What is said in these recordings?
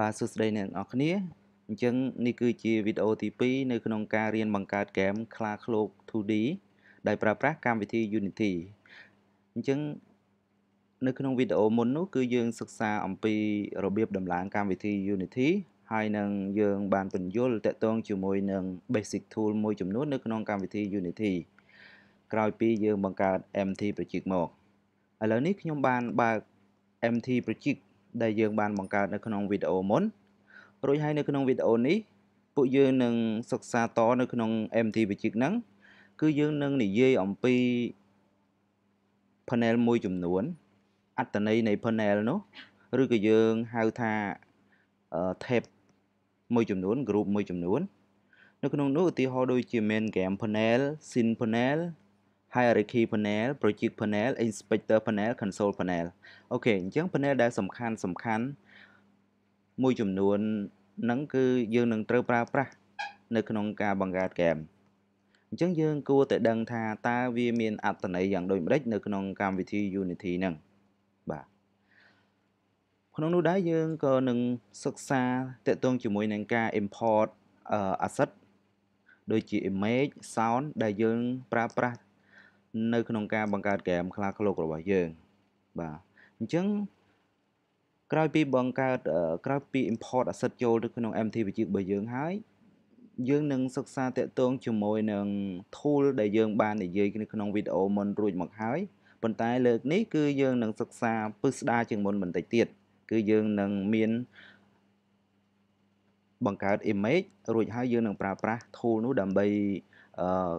បាទសួស្តីអ្នកនរគ្នាអញ្ចឹងនេះគឺជាវីដេអូទី2នៅក្នុងការរៀនបង្កើតហ្គេម Class Cloak 2D ដោយប្រើប្រាស់កម្មវិធី Unity អញ្ចឹងនៅក្នុងវីដេអូមុននោះគឺយើងសិក្សាអំពីរបៀបដំឡើងកម្មវិធី Unity ហើយនឹងយើងបានពន្យល់តកតងជាមួយនឹង basic tool មួយចំនួននៅក្នុងកម្មវិធី Unity ក្រោយពីយើងបង្កើត MT Project មកឥឡូវនេះខ្ញុំបានបើក MT Project ដែលយើងបានបង្កើតនៅក្នុងវីដេអូមុនរួចហើយនៅក្នុងវីដេអូនេះពួកយើងនឹងសិក្សាតនៅក្នុង MT Basic ហ្នឹងគឺយើងនឹងនិយាយអំពី panel មួយចំនួន អត្តន័យនៃ panel នោះឬក៏យើងហៅថា tab មួយចំនួន group មួយចំនួន នៅក្នុងនោះឧទាហរណ៍ដូចជា main game panel scene panel hierarchy panel project panel inspector panel console panel អូខេអញ្ចឹង panel ដែលសំខាន់សំខាន់មួយចំនួនហ្នឹងគឺយើងនឹងត្រូវប្រើប្រាស់នៅក្នុងការបង្កើតហ្គេមអញ្ចឹងយើងគួរតែដឹងថាតើវាមានអត្ថន័យយ៉ាងដូចម្ដេចនៅក្នុងកម្មវិធី Unity ហ្នឹងបាទក្នុងនោះដែរយើងក៏នឹងសិក្សាតកតងជាមួយនឹងការ import asset ដូចជា image sound ដែលយើងប្រើប្រាស់ នៅក្នុងការបង្កើតហ្គេមខ្លាឃ្លោករបស់យើងបាទអញ្ចឹងក្រោយពីបង្កើតក្រោយពី import asset ចូលទៅក្នុង MTVG របស់យើងហើយយើងនឹងសិក្សាតាក់ទងជាមួយនឹង tool ដែលយើងបាននិយាយនៅក្នុងវីដេអូមុនរួចមកហើយប៉ុន្តែលើកនេះគឺយើងនឹងសិក្សាពិស្ដារជាងមុនបន្តិចទៀតគឺយើងនឹងមានបង្កើត image រួចហើយយើងនឹងប្រើប្រាស់ tool នោះដើម្បីអឺ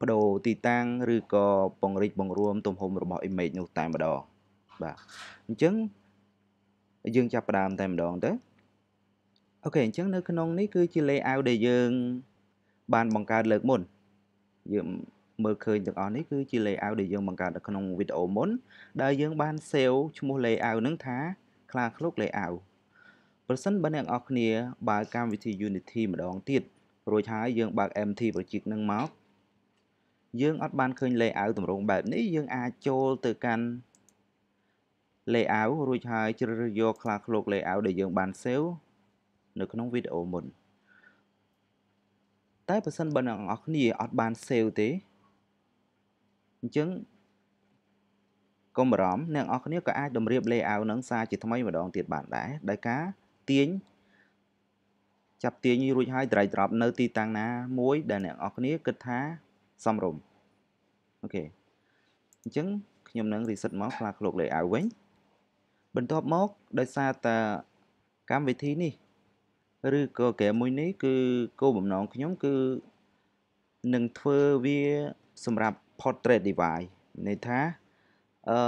បដូរទីតាំងឬក៏ពង្រីកបង្រួមទំហំរបស់ image នោះតែម្ដងបាទអញ្ចឹងយើងចាប់ផ្ដើមតែម្ដងទៅអូខេអញ្ចឹងនៅក្នុងនេះគឺជា layout ដែលយើង បានបង្កើតលើកមុនយើងមើលឃើញទាំងអស់នេះគឺជា layout ដែលយើងបង្កើតនៅក្នុងវីដេអូមុនដែលយើងបាន save ឈ្មោះ layout ហ្នឹងថា class cloak layout ប្រសិនបើអ្នកនរគ្នាបើកកម្មវិធី Unity ម្ដងទៀតរួចហើយយើងបើក MT project នឹងមក យើងអត់បានឃើញ layout ទម្រង់បែបនេះយើងអាចចូលទៅកាន់ layout រួចហើយជ្រើសរើសយក class cloak layout ដែលយើងបាន save នៅក្នុងវីដេអូមុនតែបើសិនបើអ្នកនរគ្នាអត់បាន save ទេអញ្ចឹងកុំបារម្ភអ្នកនរគ្នាក៏អាចតម្រៀប layout នឹងសារជាថ្មីម្ដងទៀតបានដែរដោយការទាញចាប់ទាញរួចហើយ drag drop នៅទីតាំងណាមួយដែលអ្នកនរគ្នាគិតថា សមរម្យអូខេអញ្ចឹងខ្ញុំនឹង reset មក class cloak layout វិញបន្ទាប់មកដោយសារតែកម្មវិធីនេះឬក៏ហ្គេមមួយនេះគឺគោលបំណងខ្ញុំគឺនឹងធ្វើវាសម្រាប់ portrait device ន័យថាអឺ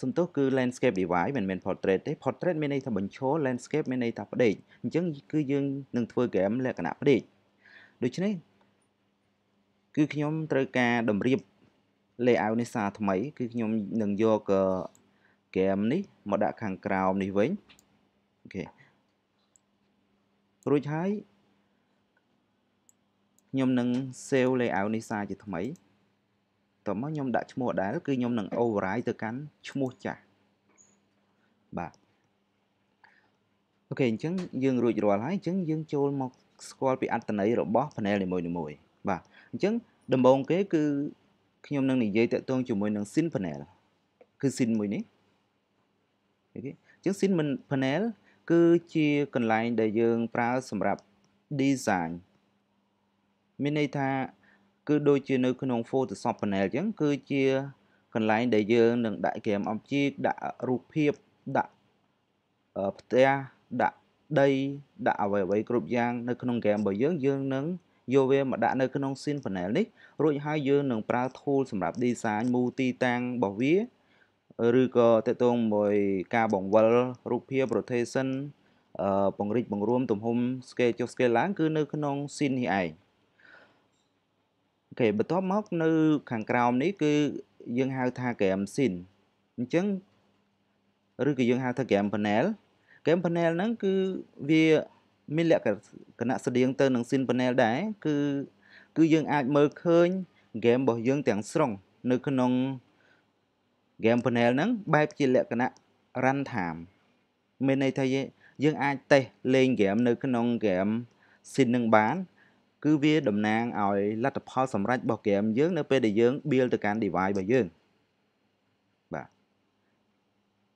សំទោសគឺ landscape device មិនមែន portrait ទេ portrait មានន័យថាបញ្ឈរ landscape មានន័យថាផ្ដេកអញ្ចឹងគឺយើងនឹងធ្វើហ្គេមលក្ខណៈផ្ដេកដូច្នេះ គឺខ្ញុំត្រូវការតម្រៀប layout នេះសារថ្មី គឺខ្ញុំនឹងយកហ្គេមនេះមកដាក់ខាងក្រោមនេះវិញOkay រួចហើយខ្ញុំនឹង save layout នេះសាជាថ្មីតោះមកខ្ញុំដាក់ឈ្មោះដដែលគឺខ្ញុំនឹង override ទៅកាន់ឈ្មោះចាស់បាទ okay អញ្ចឹងយើងរួចរាល់ហើយអញ្ចឹងយើងចូលមកស្គាល់ពីអត្ថន័យរបស់ panel នីមួយៗបាទ អញ្ចឹងដំបូងគេគឺខ្ញុំនឹងនិយាយទាក់ទងជាមួយនឹង scene panel គឺ scene មួយនេះអូខេអញ្ចឹង scene panel គឺជាកន្លែងដែលយើងប្រើសម្រាប់ design មានន័យថាគឺដូចជានៅក្នុង Photoshop panel អញ្ចឹងគឺជាកន្លែងដែលយើងនឹងដាក់ game object ដាក់រូបភាពដាក់ផ្ទះដាក់ដីដាក់អ្វីអ្វីគ្រប់យ៉ាងនៅក្នុង game របស់យើងយើងនឹង យកវាមកដាក់នៅក្នុង scene panel នេះរួចហើយយើងនឹងប្រើ tool សម្រាប់ design មូទីតាំងរបស់វាឬក៏តកតងមួយការបង្វិលរូបភាព rotation អឺពង្រីកបង្រួមទំហំ scale ចុះ scale ឡើងគឺនៅក្នុង scene នេះឯងអូខេបន្ទាប់មកនៅខាងក្រោមនេះគឺយើងហៅថា game scene អញ្ចឹងឬក៏យើងហៅថា game panel game panel ហ្នឹងគឺវា មានលក្ខណៈស្តៀងទៅនឹង scene panel ដែរគឺគឺយើងអាចមើលឃើញ game របស់យើងទាំងស្រុងនៅក្នុង game panel ហ្នឹងបែបជាលក្ខណៈ run time មានន័យថាយើងអាចតេស្តលេងហ្គេមនៅក្នុងហ្គេម scene នឹងបាន គឺវាតំណាងឲ្យលទ្ធផលសម្រេចរបស់ហ្គេមយើងនៅពេលដែលយើង build ទៅកាន់ device របស់យើងបាទ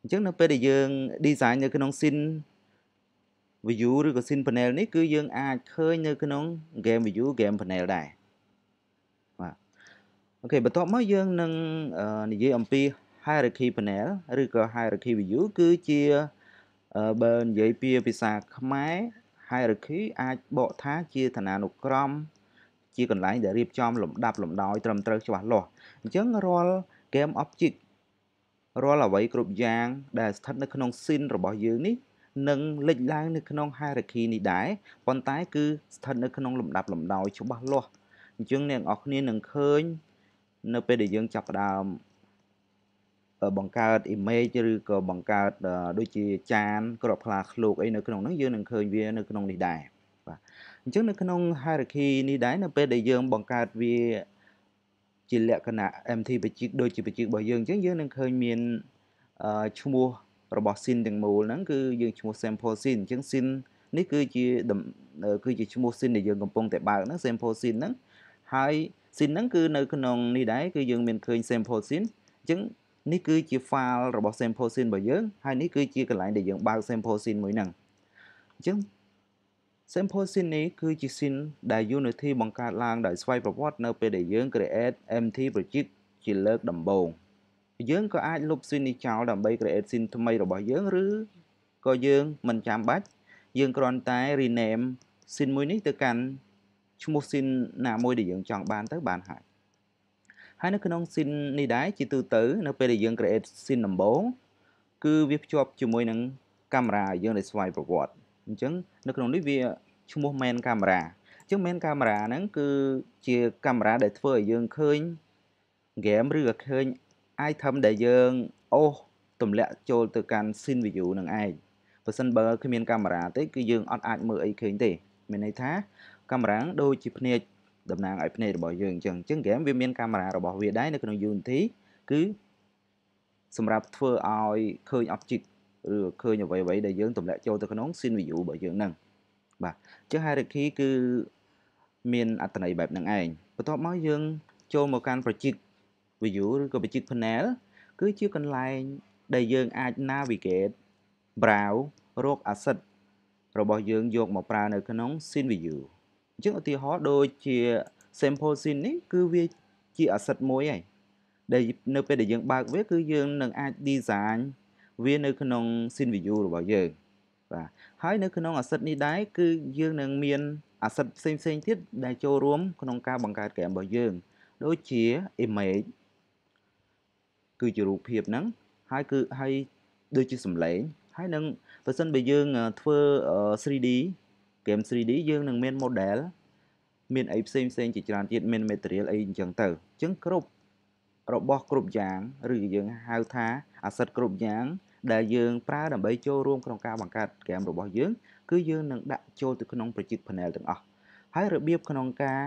អញ្ចឹងនៅពេលដែលយើង design នៅក្នុង scene view ឬក៏ scene panel នេះគឺយើងអាចឃើញនៅក្នុង game view game panel ដែរបាទអូខេបន្ទាប់មកយើងនឹងនិយាយអំពី hierarchy panel ឬក៏ hierarchy view គឺជាបើនិយាយពីភាសាខ្មែរ hierarchy អាចបកថាជាឋានានុក្រម ជាកន្លែងដែលរៀបចំលំដាប់លំដោយត្រឹមត្រូវច្បាស់លាស់អញ្ចឹងរាល់ game object រាល់អ្វីគ្រប់យ៉ាងដែលស្ថិតនៅក្នុង scene របស់យើងនេះ នឹងលេចឡើងនៅក្នុង hierarchy នេះដែរប៉ុន្តែគឺស្ថិតនៅក្នុងលំដាប់លំដោយច្បាស់លាស់អញ្ចឹងអ្នកនរគ្នានឹងឃើញនៅពេលដែលយើងចាប់ផ្ដើមបង្កើត image ឬក៏បង្កើតដូចជាចានក្របខ្លាឃ្លោកអីនៅក្នុងហ្នឹងយើងនឹងឃើញវានៅក្នុងនេះដែរបាទអញ្ចឹងនៅក្នុង hierarchy នេះដែរនៅពេលដែលយើងបង្កើតវាជាលក្ខណៈ MT បច្ចេកដូចជាបច្ចេករបស់យើងអញ្ចឹងយើងនឹងឃើញមានឈ្មោះ របស់ sin ទាំងមូលហ្នឹងគឺយើងឈ្មោះ sample sin អញ្ចឹង sin នេះគឺជាគឺជាឈ្មោះ sin ដែលយើងកំពុងតែបើកហ្នឹង sample sin ហ្នឹងហើយ sin ហ្នឹងគឺនៅក្នុងនេះដែរគឺយើងមានឃើញ sample sin អញ្ចឹងនេះគឺជា file របស់ sample sin របស់យើងហើយនេះគឺជាកន្លែងដែលយើងបើក sample sin មួយហ្នឹងអញ្ចឹង sample sin នេះគឺជា sin ដែល Unity បង្កើតឡើងដោយស្វ័យប្រវត្តិនៅពេលដែលយើង create empty project ជាលើកដំបូង យើងក៏អាចលុប scene នេះចោលដើម្បី create scene ថ្មីរបស់យើងឬក៏យើងមិនចាំបាច់យើងគ្រាន់តែ rename scene មួយនេះទៅកាន់ឈ្មោះ scene ណាមួយដែលយើងចង់បានទៅបានហើយហើយនៅក្នុង scene នេះដែរជាទូទៅ នៅពេលដែលយើង create scene ដំបូងគឺវាភ្ជាប់ជាមួយនឹងកាមេរ៉ាយើងដែលស្វ័យប្រវត្តិអញ្ចឹងនៅក្នុងនេះវាឈ្មោះ main camera អញ្ចឹង main camera ហ្នឹងគឺជាកាមេរ៉ាដែលធ្វើឲ្យយើងឃើញ game ឬក៏ឃើញ item ដែលយើងអូសទម្លាក់ចូលទៅកាន់ scene view នឹងឯងបើសិនបើគ្មានកាមេរ៉ាទេគឺយើងអត់អាចមើលអីឃើញទេមានន័យថាកាមេរ៉ាដូចជាភ្នែកតំណាងឲ្យភ្នែករបស់យើងអញ្ចឹងអញ្ចឹង game វាមានកាមេរ៉ារបស់វាដែរនៅក្នុង Unity គឺសម្រាប់ធ្វើឲ្យឃើញ object ឬឃើញអ្វីអ្វីដែលយើងទម្លាក់ចូលទៅក្នុង scene view របស់យើងហ្នឹងបាទអញ្ចឹង hierarchy គឺមានអត្ថន័យបែបហ្នឹងឯងបន្ទាប់មកយើងចូលមកកាន់ project view ឬក៏ project panel គឺជាកន្លែងដែលយើងអាច navigate browse រក asset របស់យើងយកមកប្រើនៅក្នុង scene view អញ្ចឹងឧទាហរណ៍ដូចជា sample scene នេះគឺវាជា asset មួយហើយដែលនៅពេលដែលយើងបើកវាគឺយើងនឹងអាច design វានៅក្នុង scene view របស់យើងបាទហើយនៅក្នុង asset នេះដែរគឺយើងនឹងមាន asset ផ្សេងផ្សេងទៀតដែលចូលរួមក្នុងការបង្កើត game របស់យើង ដូចជា image គឺជារូបភាពហ្នឹងហើយគឺហើយដូចជាសម្លេងហើយនឹងបើសិនបើយើងធ្វើ 3D game 3D យើងនឹងមាន model មានអីផ្សេងផ្សេងជាច្រើនទៀតមាន material អីអញ្ចឹងទៅអញ្ចឹងគ្រប់របស់គ្រប់យ៉ាងឬយើងហៅថា asset គ្រប់យ៉ាង ដែលយើងប្រើដើម្បីចូលរួមក្នុងការបង្កើត game របស់យើង គឺយើងនឹងដាក់ចូលទៅក្នុង project panel ទាំងអស់ហើយរបៀបក្នុងការ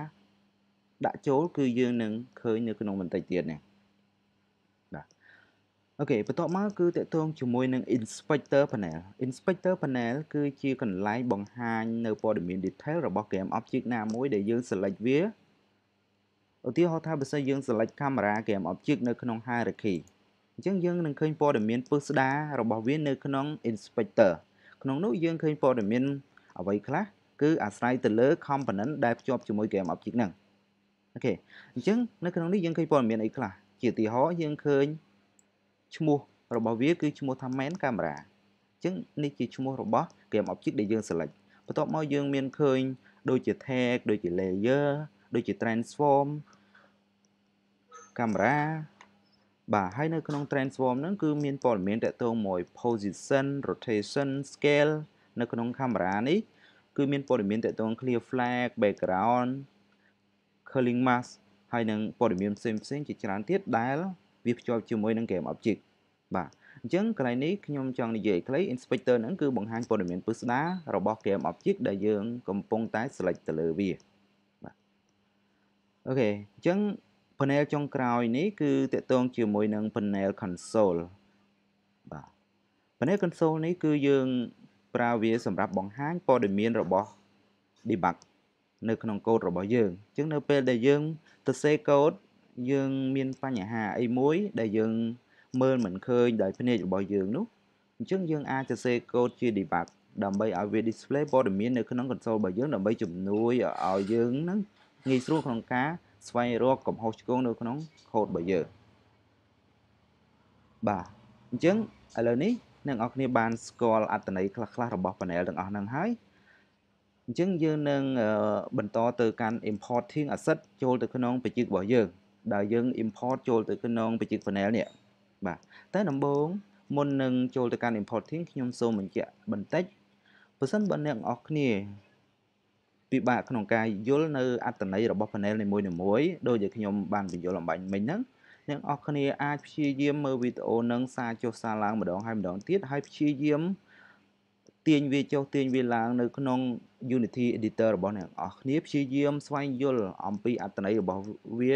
ដាក់ចូល គឺយើងនឹងឃើញនៅក្នុងបន្តិចទៀតនេះ អូខេបន្ទាប់មកគឺតកតងជាមួយនឹង inspector panel inspector panel គឺជាកន្លែងបង្ហាញនៅព័ត៌មាន detail របស់ game object ណាមួយដែលយើង select វាឧទាហរណ៍ថាបើសិនយើង select camera game object នៅក្នុង hierarchy អញ្ចឹងយើងនឹងឃើញព័ត៌មានពឹស្ដាររបស់វានៅក្នុង inspector ក្នុងនោះយើងឃើញព័ត៌មានអ្វីខ្លះគឺអាស្រ័យទៅលើ component ដែលភ្ជាប់ជាមួយ game object ហ្នឹងអូខេអញ្ចឹងនៅក្នុងនេះយើងឃើញព័ត៌មានអីខ្លះជាឧទាហរណ៍យើងឃើញ ឈ្មោះរបស់វាគឺឈ្មោះថា main camera អញ្ចឹងនេះជាឈ្មោះរបស់ game object ដែលយើង select បន្ទាប់មកយើងមានឃើញដូចជា tag ដូចជា layer ដូចជា transform camera បាទហើយនៅក្នុង transform ហ្នឹងគឺមានព័ត៌មានតកតងមួយ position rotation scale នៅក្នុង camera នេះគឺមានព័ត៌មានតកតង clear flag background curling mask ហើយនឹងព័ត៌មានផ្សេងផ្សេងជាច្រើនទៀតដែល វាភ្ជាប់ជាមួយនឹង game object បាទអញ្ចឹងកន្លែងនេះខ្ញុំចង់និយាយខ្លី inspector ហ្នឹងគឺបង្ហាញព័ត៌មានពិស្ដាររបស់ game object ដែលយើងកំពុងតែ select ទៅលើវាបាទអូខេអញ្ចឹង panel ចុងក្រោយនេះគឺតកតងជាមួយនឹង panel console បាទ panel console នេះគឺយើងប្រើវាសម្រាប់បង្ហាញព័ត៌មានរបស់ debug នៅក្នុងកូដរបស់យើងអញ្ចឹងនៅពេលដែលយើងទៅសេកូដ យើងមានបញ្ហាអីមួយដែលយើងមើលមិនឃើញដោយភ្នែករបស់យើងនោះអញ្ចឹងយើងអាចទៅសេកូដជា debug ដើម្បីឲ្យវា display ព័ត៌មាននៅក្នុង console របស់យើងដើម្បីជំនួយឲ្យយើងនឹងងាយស្រួលក្នុងការស្វែងរកកំហុសឆ្គងនៅក្នុង code របស់យើងបាទអញ្ចឹងឥឡូវនេះអ្នកនរគ្នាបានស្គាល់អត្ថន័យខ្លះៗរបស់ panel ទាំងអស់ហ្នឹងហើយអញ្ចឹងយើងនឹងបន្តទៅកាន់ importing asset ចូលទៅក្នុងបច្ចេករបស់យើង ដែលយើង import ចូលទៅក្នុងបច្ចេក panel នេះបាទតែដំបូងមុននឹងចូលទៅកាន់ importing ខ្ញុំសូមបញ្ជាក់បន្តិចបើសិនបើអ្នកនរគ្នាពិបាកក្នុងការយល់នៅអត្ថន័យរបស់ panel នីមួយៗដោយដែលខ្ញុំបានបញ្យល់អំបញ្ញមិញហ្នឹងអ្នកនរគ្នាអាចព្យាយាមមើលវីដេអូនឹងសារចុះសារឡើងម្ដងហើយម្ដងទៀតហើយព្យាយាមទាញវាចុះទាញវាឡើងនៅក្នុង Unity Editor របស់អ្នកនរគ្នាព្យាយាមស្វែងយល់អំពីអត្ថន័យរបស់វា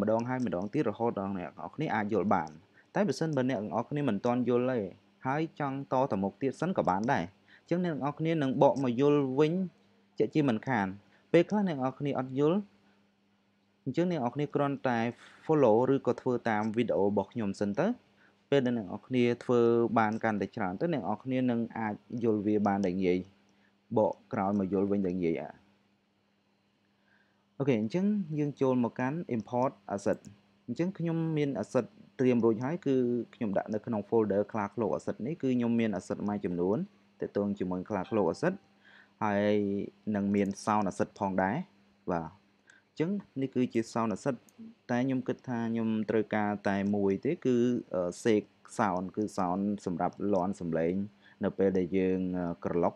ម្ដងហើយម្ដងទៀតរហូតដល់អ្នកនរគ្នាអាចយល់បាន តែបើសិនបើអ្នកនរគ្នាមិនទាន់យល់ទេហើយចង់តទៅមុខទៀតសិនក៏បានដែរអញ្ចឹងអ្នកនរគ្នានឹងបកមកយល់វិញជាជាមិនខាន ពេលខ្លះអ្នកនរគ្នាអត់យល់អញ្ចឹងអ្នកនរគ្នាគ្រាន់តែ follow ឬក៏ធ្វើតាមវីដេអូរបស់ខ្ញុំសិនទៅពេលដែលអ្នកនរគ្នាធ្វើបានកាន់តែច្រើនទៅអ្នកនរគ្នានឹងអាចយល់វាបានដែលងាយបកក្រោយមកយល់វិញដែលងាយអា អូខេអញ្ចឹងយើងចូលមកកាន់ import asset អញ្ចឹងខ្ញុំមាន asset ត្រៀមរួចហើយគឺខ្ញុំដាក់នៅក្នុង folder class clock asset នេះគឺខ្ញុំមាន asset មួយចំនួនទាក់ទងជាមួយ class clock asset ហើយនឹងមាន sound asset ផងដែរបាទអញ្ចឹងនេះគឺជា sound asset តែខ្ញុំគិតថាខ្ញុំត្រូវការតែមួយទេគឺ sake sound គឺ sound សម្រាប់លាន់សំឡេង នៅពេលដែលយើងក្រឡុក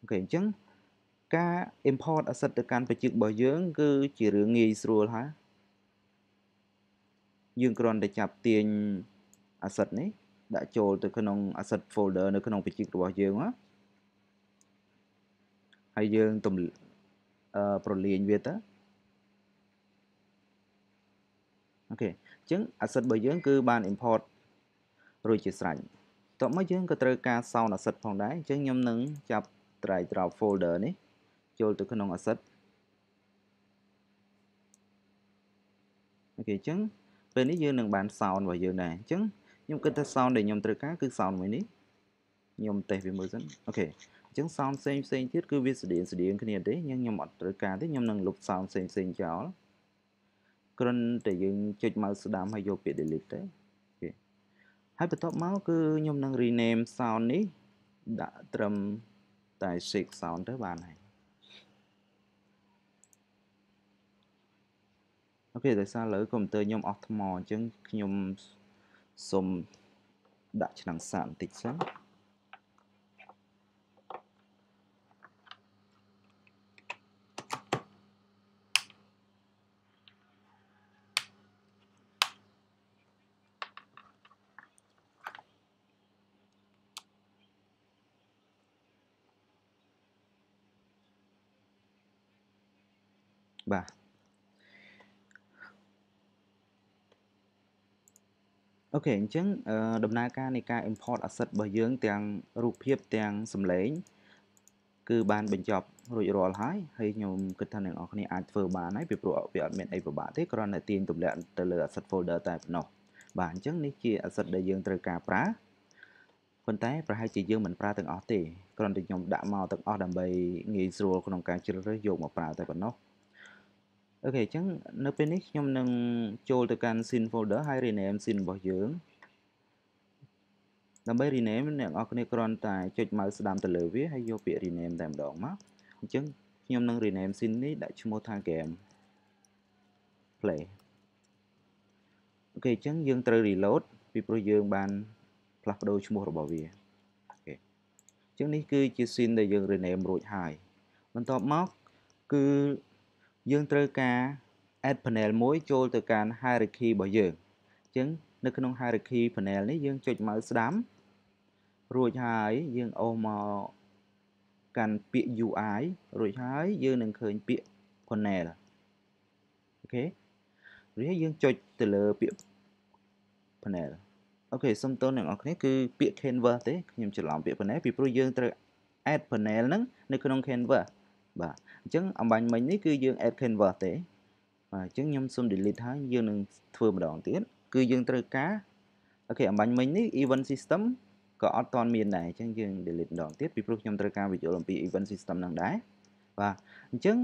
អូខេអញ្ចឹង ការ import asset ទៅកាន់បច្ចេករបស់យើង គឺជារឿងងាយស្រួលហើយយើងគ្រាន់តែចាប់ទាញ asset នេះដាក់ចូលទៅក្នុង asset folder នៅក្នុងបច្ចេករបស់យើងណាហើយយើងទំអឺប្រលាញវាទៅអូខេអញ្ចឹង asset របស់យើងគឺបាន import រួចជាស្រេចតោះមកយើងក៏ត្រូវការ sound asset ផងដែរអញ្ចឹងខ្ញុំនឹងចាប់ drag drop folder នេះ ចូលទៅក្នុង asset អូខេអញ្ចឹងពេលនេះយើងនឹងបាន sound របស់យើងដែរអញ្ចឹងខ្ញុំគិតថា sound ដែលខ្ញុំត្រូវការគឺ sound មួយនេះខ្ញុំតេស្តវាមើលសិន okay អញ្ចឹង sound ផ្សេងផ្សេងទៀតគឺវាស្តៀងស្តៀងគ្នាទេខ្ញុំខ្ញុំអត់ត្រូវការទេខ្ញុំនឹងលុប sound ផ្សេងផ្សេងចោលគ្រាន់តែយើងចុច mouse ស្ដាំហើយយកពាក្យ delete ទៅ okay ហើយបន្ទាប់មកគឺខ្ញុំនឹង rename sound នេះដាក់ត្រឹមតែ shake sound ទៅបានហើយ okay ដោយសារលើកុំព្យូទ័រខ្ញុំអស់ថ្មអញ្ចឹងខ្ញុំសូមដាក់ឆ្នាំងសាកបន្តិចសិនបាទ អូខេអញ្ចឹងដំណើរការនៃការ import asset របស់យើង ទាំងរូបភាពទាំងសំឡេង គឺបានបញ្ចប់រួចរាល់ហើយហើយខ្ញុំគិតថាអ្នកនរគ្នាអាចធ្វើបានហើយពីព្រោះវាអត់មានអីពិបាកទេគ្រាន់តែទាញទម្លាក់ទៅលើ asset folder តែប៉ុណ្ណោះបាទអញ្ចឹងនេះជា asset ដែលយើងត្រូវការប្រើប៉ុន្តែប្រហែលជាយើងមិនប្រើទាំងអស់ទេគ្រាន់តែខ្ញុំដាក់មកទាំងអស់ដើម្បីងាយស្រួលក្នុងការជ្រើសរើសយកមកប្រើតែប៉ុណ្ណោះ អូខេអញ្ចឹងនៅពេលនេះខ្ញុំនឹងចូលទៅកាន់ scene folder ហើយ rename scene របស់យើងដើម្បី rename អ្នកនរគ្នាគ្រាន់តែចុច mouse ស្ដាំទៅលើវាហើយយកពាក្យ rename តែម្ដងមកអញ្ចឹងខ្ញុំនឹង rename scene នេះដាក់ឈ្មោះថា game play អូខេអញ្ចឹងយើងត្រូវ reload ពីព្រោះយើងបានផ្លាស់ប្ដូរឈ្មោះរបស់វាអូខេអញ្ចឹងនេះគឺជា scene ដែលយើង rename រួចហើយបន្ទាប់មកគឺ យើងត្រូវការ add panel មួយចូលទៅកាន់ hierarchy របស់យើងអញ្ចឹងនៅក្នុង hierarchy panel នេះយើងចុច mouse ស្ដាំរួចហើយយើងអូសមកកាន់ពាក្យ UI រួចហើយយើងនឹងឃើញពាក្យ panel Okay រួចហើយយើងចុចទៅលើពាក្យ panel okay សុំទោសអ្នកទាំងអស់គ្នាគឺពាក្យ canvas ទេខ្ញុំច្រឡំពាក្យ panel ពីព្រោះយើងត្រូវ add panel ហ្នឹងនៅក្នុង canvas បាទអញ្ចឹងអម្បាញ់មិញនេះគឺយើង add canvas ទេបាទអញ្ចឹងខ្ញុំសុំ delete ហើយយើងនឹងធ្វើម្ដងទៀតគឺយើងត្រូវការ okay អម្បាញ់មិញនេះ event system ក៏អត់ទាន់មានដែរអញ្ចឹងយើង delete ម្ដងទៀតពីព្រោះខ្ញុំត្រូវការបញ្ចូលអំពី event system ហ្នឹងដែរបាទអញ្ចឹង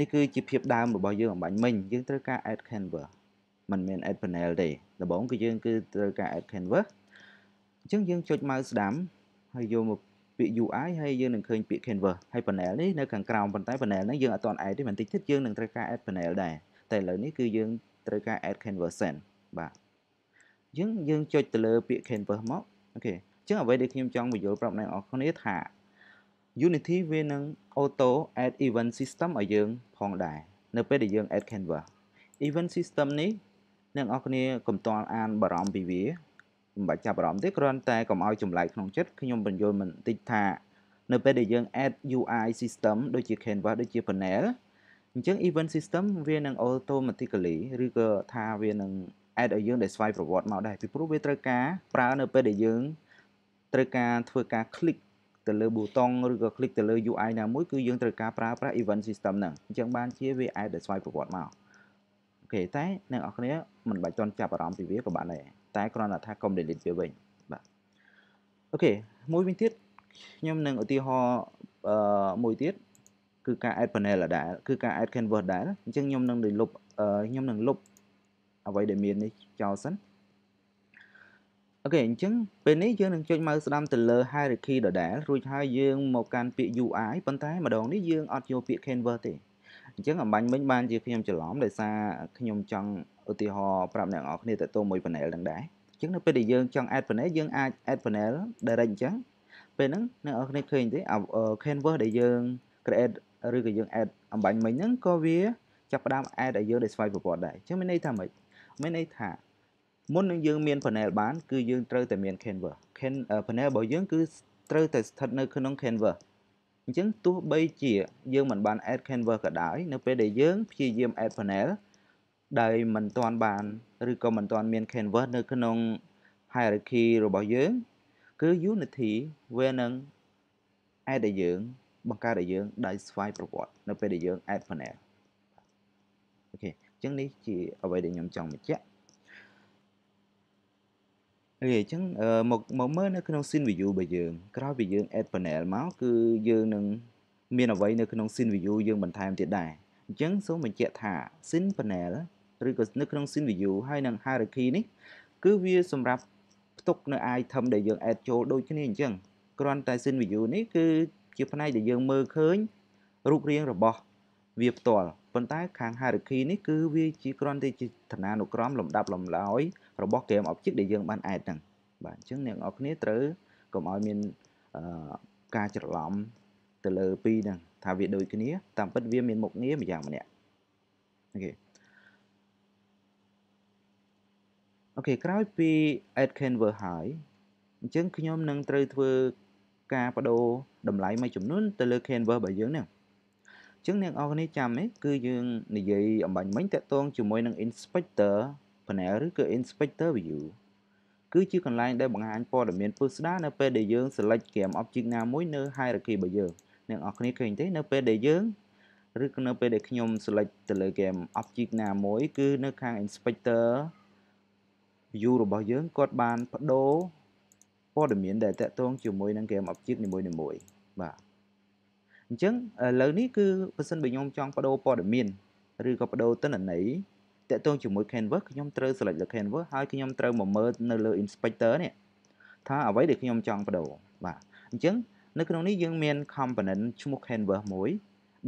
នេះគឺជាភាពដើមរបស់យើងអំបញ្ញមិញយើងត្រូវការ add canvas មិនមែន add panel ទេដំបូងគឺយើងគឺត្រូវការ add canvas អញ្ចឹងយើងចុច mouse ស្ដាំហើយយកមក ពាក្យ UI ហើយយើងនឹងឃើញពាក្យ canvas ហើយ panel នេះនៅខាងក្រោមប៉ុន្តែ panel ហ្នឹងយើងអត់ទាន់ add ទេបន្តិចទៀតយើងនឹងត្រូវការ add panel ដែរតែឥឡូវនេះគឺយើងត្រូវការ add canvas សិនបាទអញ្ចឹងយើងចុចទៅលើពាក្យ canvas មកអូខេអញ្ចឹងអ្វីដែលខ្ញុំចង់បញ្យល់ប្រាប់អ្នកនរគ្នាថា Unity វានឹង auto add event system ឲ្យយើងផងដែរនៅពេលដែលយើង add canvas event system នេះអ្នកនរគ្នាកុំតល់អានបារម្ភពីវា មិនបាច់ចាប់អារម្មណ៍ទេគ្រាន់តែកុំឲ្យចម្លែកក្នុងចិត្តខ្ញុំបញ្យល់បន្តិចថា នៅពេលដែលយើង add UI system ដូចជា Canvas ដូចជា panel អញ្ចឹង event system វានឹង automatically ឬក៏ថាវានឹង add ឲ្យយើងដែលស្វ័យប្រវត្តិមកដែរពីព្រោះវាត្រូវការប្រើនៅពេលដែលយើងត្រូវការធ្វើការ click ទៅលើប៊ូតុងឬក៏ click ទៅលើ UI ណាមួយគឺយើងត្រូវការប្រើប្រាស់ event system ហ្នឹងអញ្ចឹងបានជាវា add ដែលស្វ័យប្រវត្តិមក អូខេតែអ្នកនរគ្នាមិនបាច់តន់ចាប់អារម្មណ៍ពីវាក៏បានដែរតែគ្រាន់តែថាកុំ delete វាវិញបាទអូខេមួយវិញទៀតខ្ញុំនឹងឧទាហរណ៍អឺមួយទៀតគឺការ add panel ដែរគឺការ add canvas ដែរអញ្ចឹងខ្ញុំនឹងលុបខ្ញុំនឹងលុបអ្វីដែលមាននេះចោលសិនអូខេអញ្ចឹងពេលនេះយើងនឹងចុចម៉ៅស្ដាំទៅលើ hierarchy ដដែលរួចហើយយើងមកកាន់ពាក្យ UI ប៉ុន្តែម្ដងនេះយើងអត់យកពាក្យ canvas ទេ អញ្ចឹងអំបញ្ញមិញបានជាខ្ញុំច្រឡំដោយសារខ្ញុំចង់ឧទាហរណ៍ប្រាប់អ្នកនរគ្នាទៅទៅមួយ panel ហ្នឹងដែរអញ្ចឹងនៅពេលដែលយើងចង់ add panel យើងអាច add panel direct អញ្ចឹងពេលហ្នឹងអ្នកនរគ្នាឃើញទេ canvas ដែលយើង create ឬក៏យើង add អំបញ្ញមិញហ្នឹងក៏វាចាប់ផ្ដើម add ឲ្យយើងដែលស្វ័យប្រវត្តិដែរអញ្ចឹងមានន័យថាម៉េចមានន័យថាមុននឹងយើងមាន panel បានគឺយើងត្រូវតែមាន canvas panel របស់យើងគឺត្រូវតែស្ថិតនៅក្នុង canvas អញ្ចឹងទោះបីជាយើងមិនបាន add canvas ក៏ដោយនៅពេលដែលយើងព្យាយាម add panel ដោយមិនទាន់បានឬក៏មិនទាន់មាន canvas នៅក្នុង hierarchy របស់យើង គឺ Unity វានឹង add ឲ្យយើង បង្កើតឲ្យយើងដោយស្វ័យប្រវត្តិនៅពេលដែលយើង add panel អូខេអញ្ចឹងនេះជាអ្វីដែលខ្ញុំចង់បញ្ជាក់ អូខេអញ្ចឹងមកមកមើលនៅក្នុង scene view របស់យើងក្រោយពីយើង add panel មកគឺយើងនឹងមានអ្វីនៅក្នុង scene view យើងបន្ថែមទៀតដែរអញ្ចឹងសូមបញ្ជាក់ថា scene panel ឬក៏នៅក្នុង scene view ហើយនឹង hierarchy នេះគឺវាសម្រាប់ផ្ទុកនៅ item ដែលយើង add ចូលដូចគ្នាអញ្ចឹងគ្រាន់តែ scene view នេះគឺជាផ្នែកដែលយើងមើលឃើញរូបរាងរបស់វាផ្ទាល់ ប៉ុន្តែខាង hierarchy នេះគឺវាជាគ្រាន់តែជាឋានានុក្រមលំដាប់លំដោយរបស់ game object ដែលយើងបាន add ហ្នឹងបាទអញ្ចឹងអ្នកនរគ្នាត្រូវកុំឲ្យមានការច្រឡំទៅលើពីរហ្នឹងថាវាដូចគ្នាតាមពិតវាមានមុខងារម្យ៉ាងម្នាក់Okay okay ក្រោយពី add canvas ហើយអញ្ចឹងខ្ញុំនឹងត្រូវធ្វើការប្ដូរតម្លៃមួយចំនួនទៅលើ canvas របស់យើងហ្នឹងអញ្ចឹងអ្នកទាំងអស់គ្នាចាំទេគឺយើងនិយាយអម្បាញ់មិញទាក់ទងជាមួយនឹង inspector panel ឬក៏ inspector view គឺជាកន្លែងដែលបង្ហាញព័ត៌មានពិស្ដារនៅពេលដែលយើង select game object ណាមួយនៅ hierarchy របស់យើងអ្នកនរគ្នាឃើញទេនៅពេលដែលយើងឬក៏នៅពេលដែលខ្ញុំ select ទៅលើ game object ណាមួយគឺនៅខាង inspector view របស់យើងគាត់បានបដូរព័ត៌មានដែលតកតងជាមួយនឹង game object នីមួយៗបាទ អញ្ចឹងឥឡូវនេះគឺបើសិនបើខ្ញុំចង់បដូរព័ត៌មានឬក៏បដូរទិន្នន័យតកតងជាមួយ canvas ខ្ញុំត្រូវ select លើ canvas ហើយខ្ញុំត្រូវមកមើលនៅលើ inspector នេះថាអ្វីដែលខ្ញុំចង់បដូរបាទអញ្ចឹងនៅក្នុងនេះយើងមាន component ឈ្មោះ canvas មួយ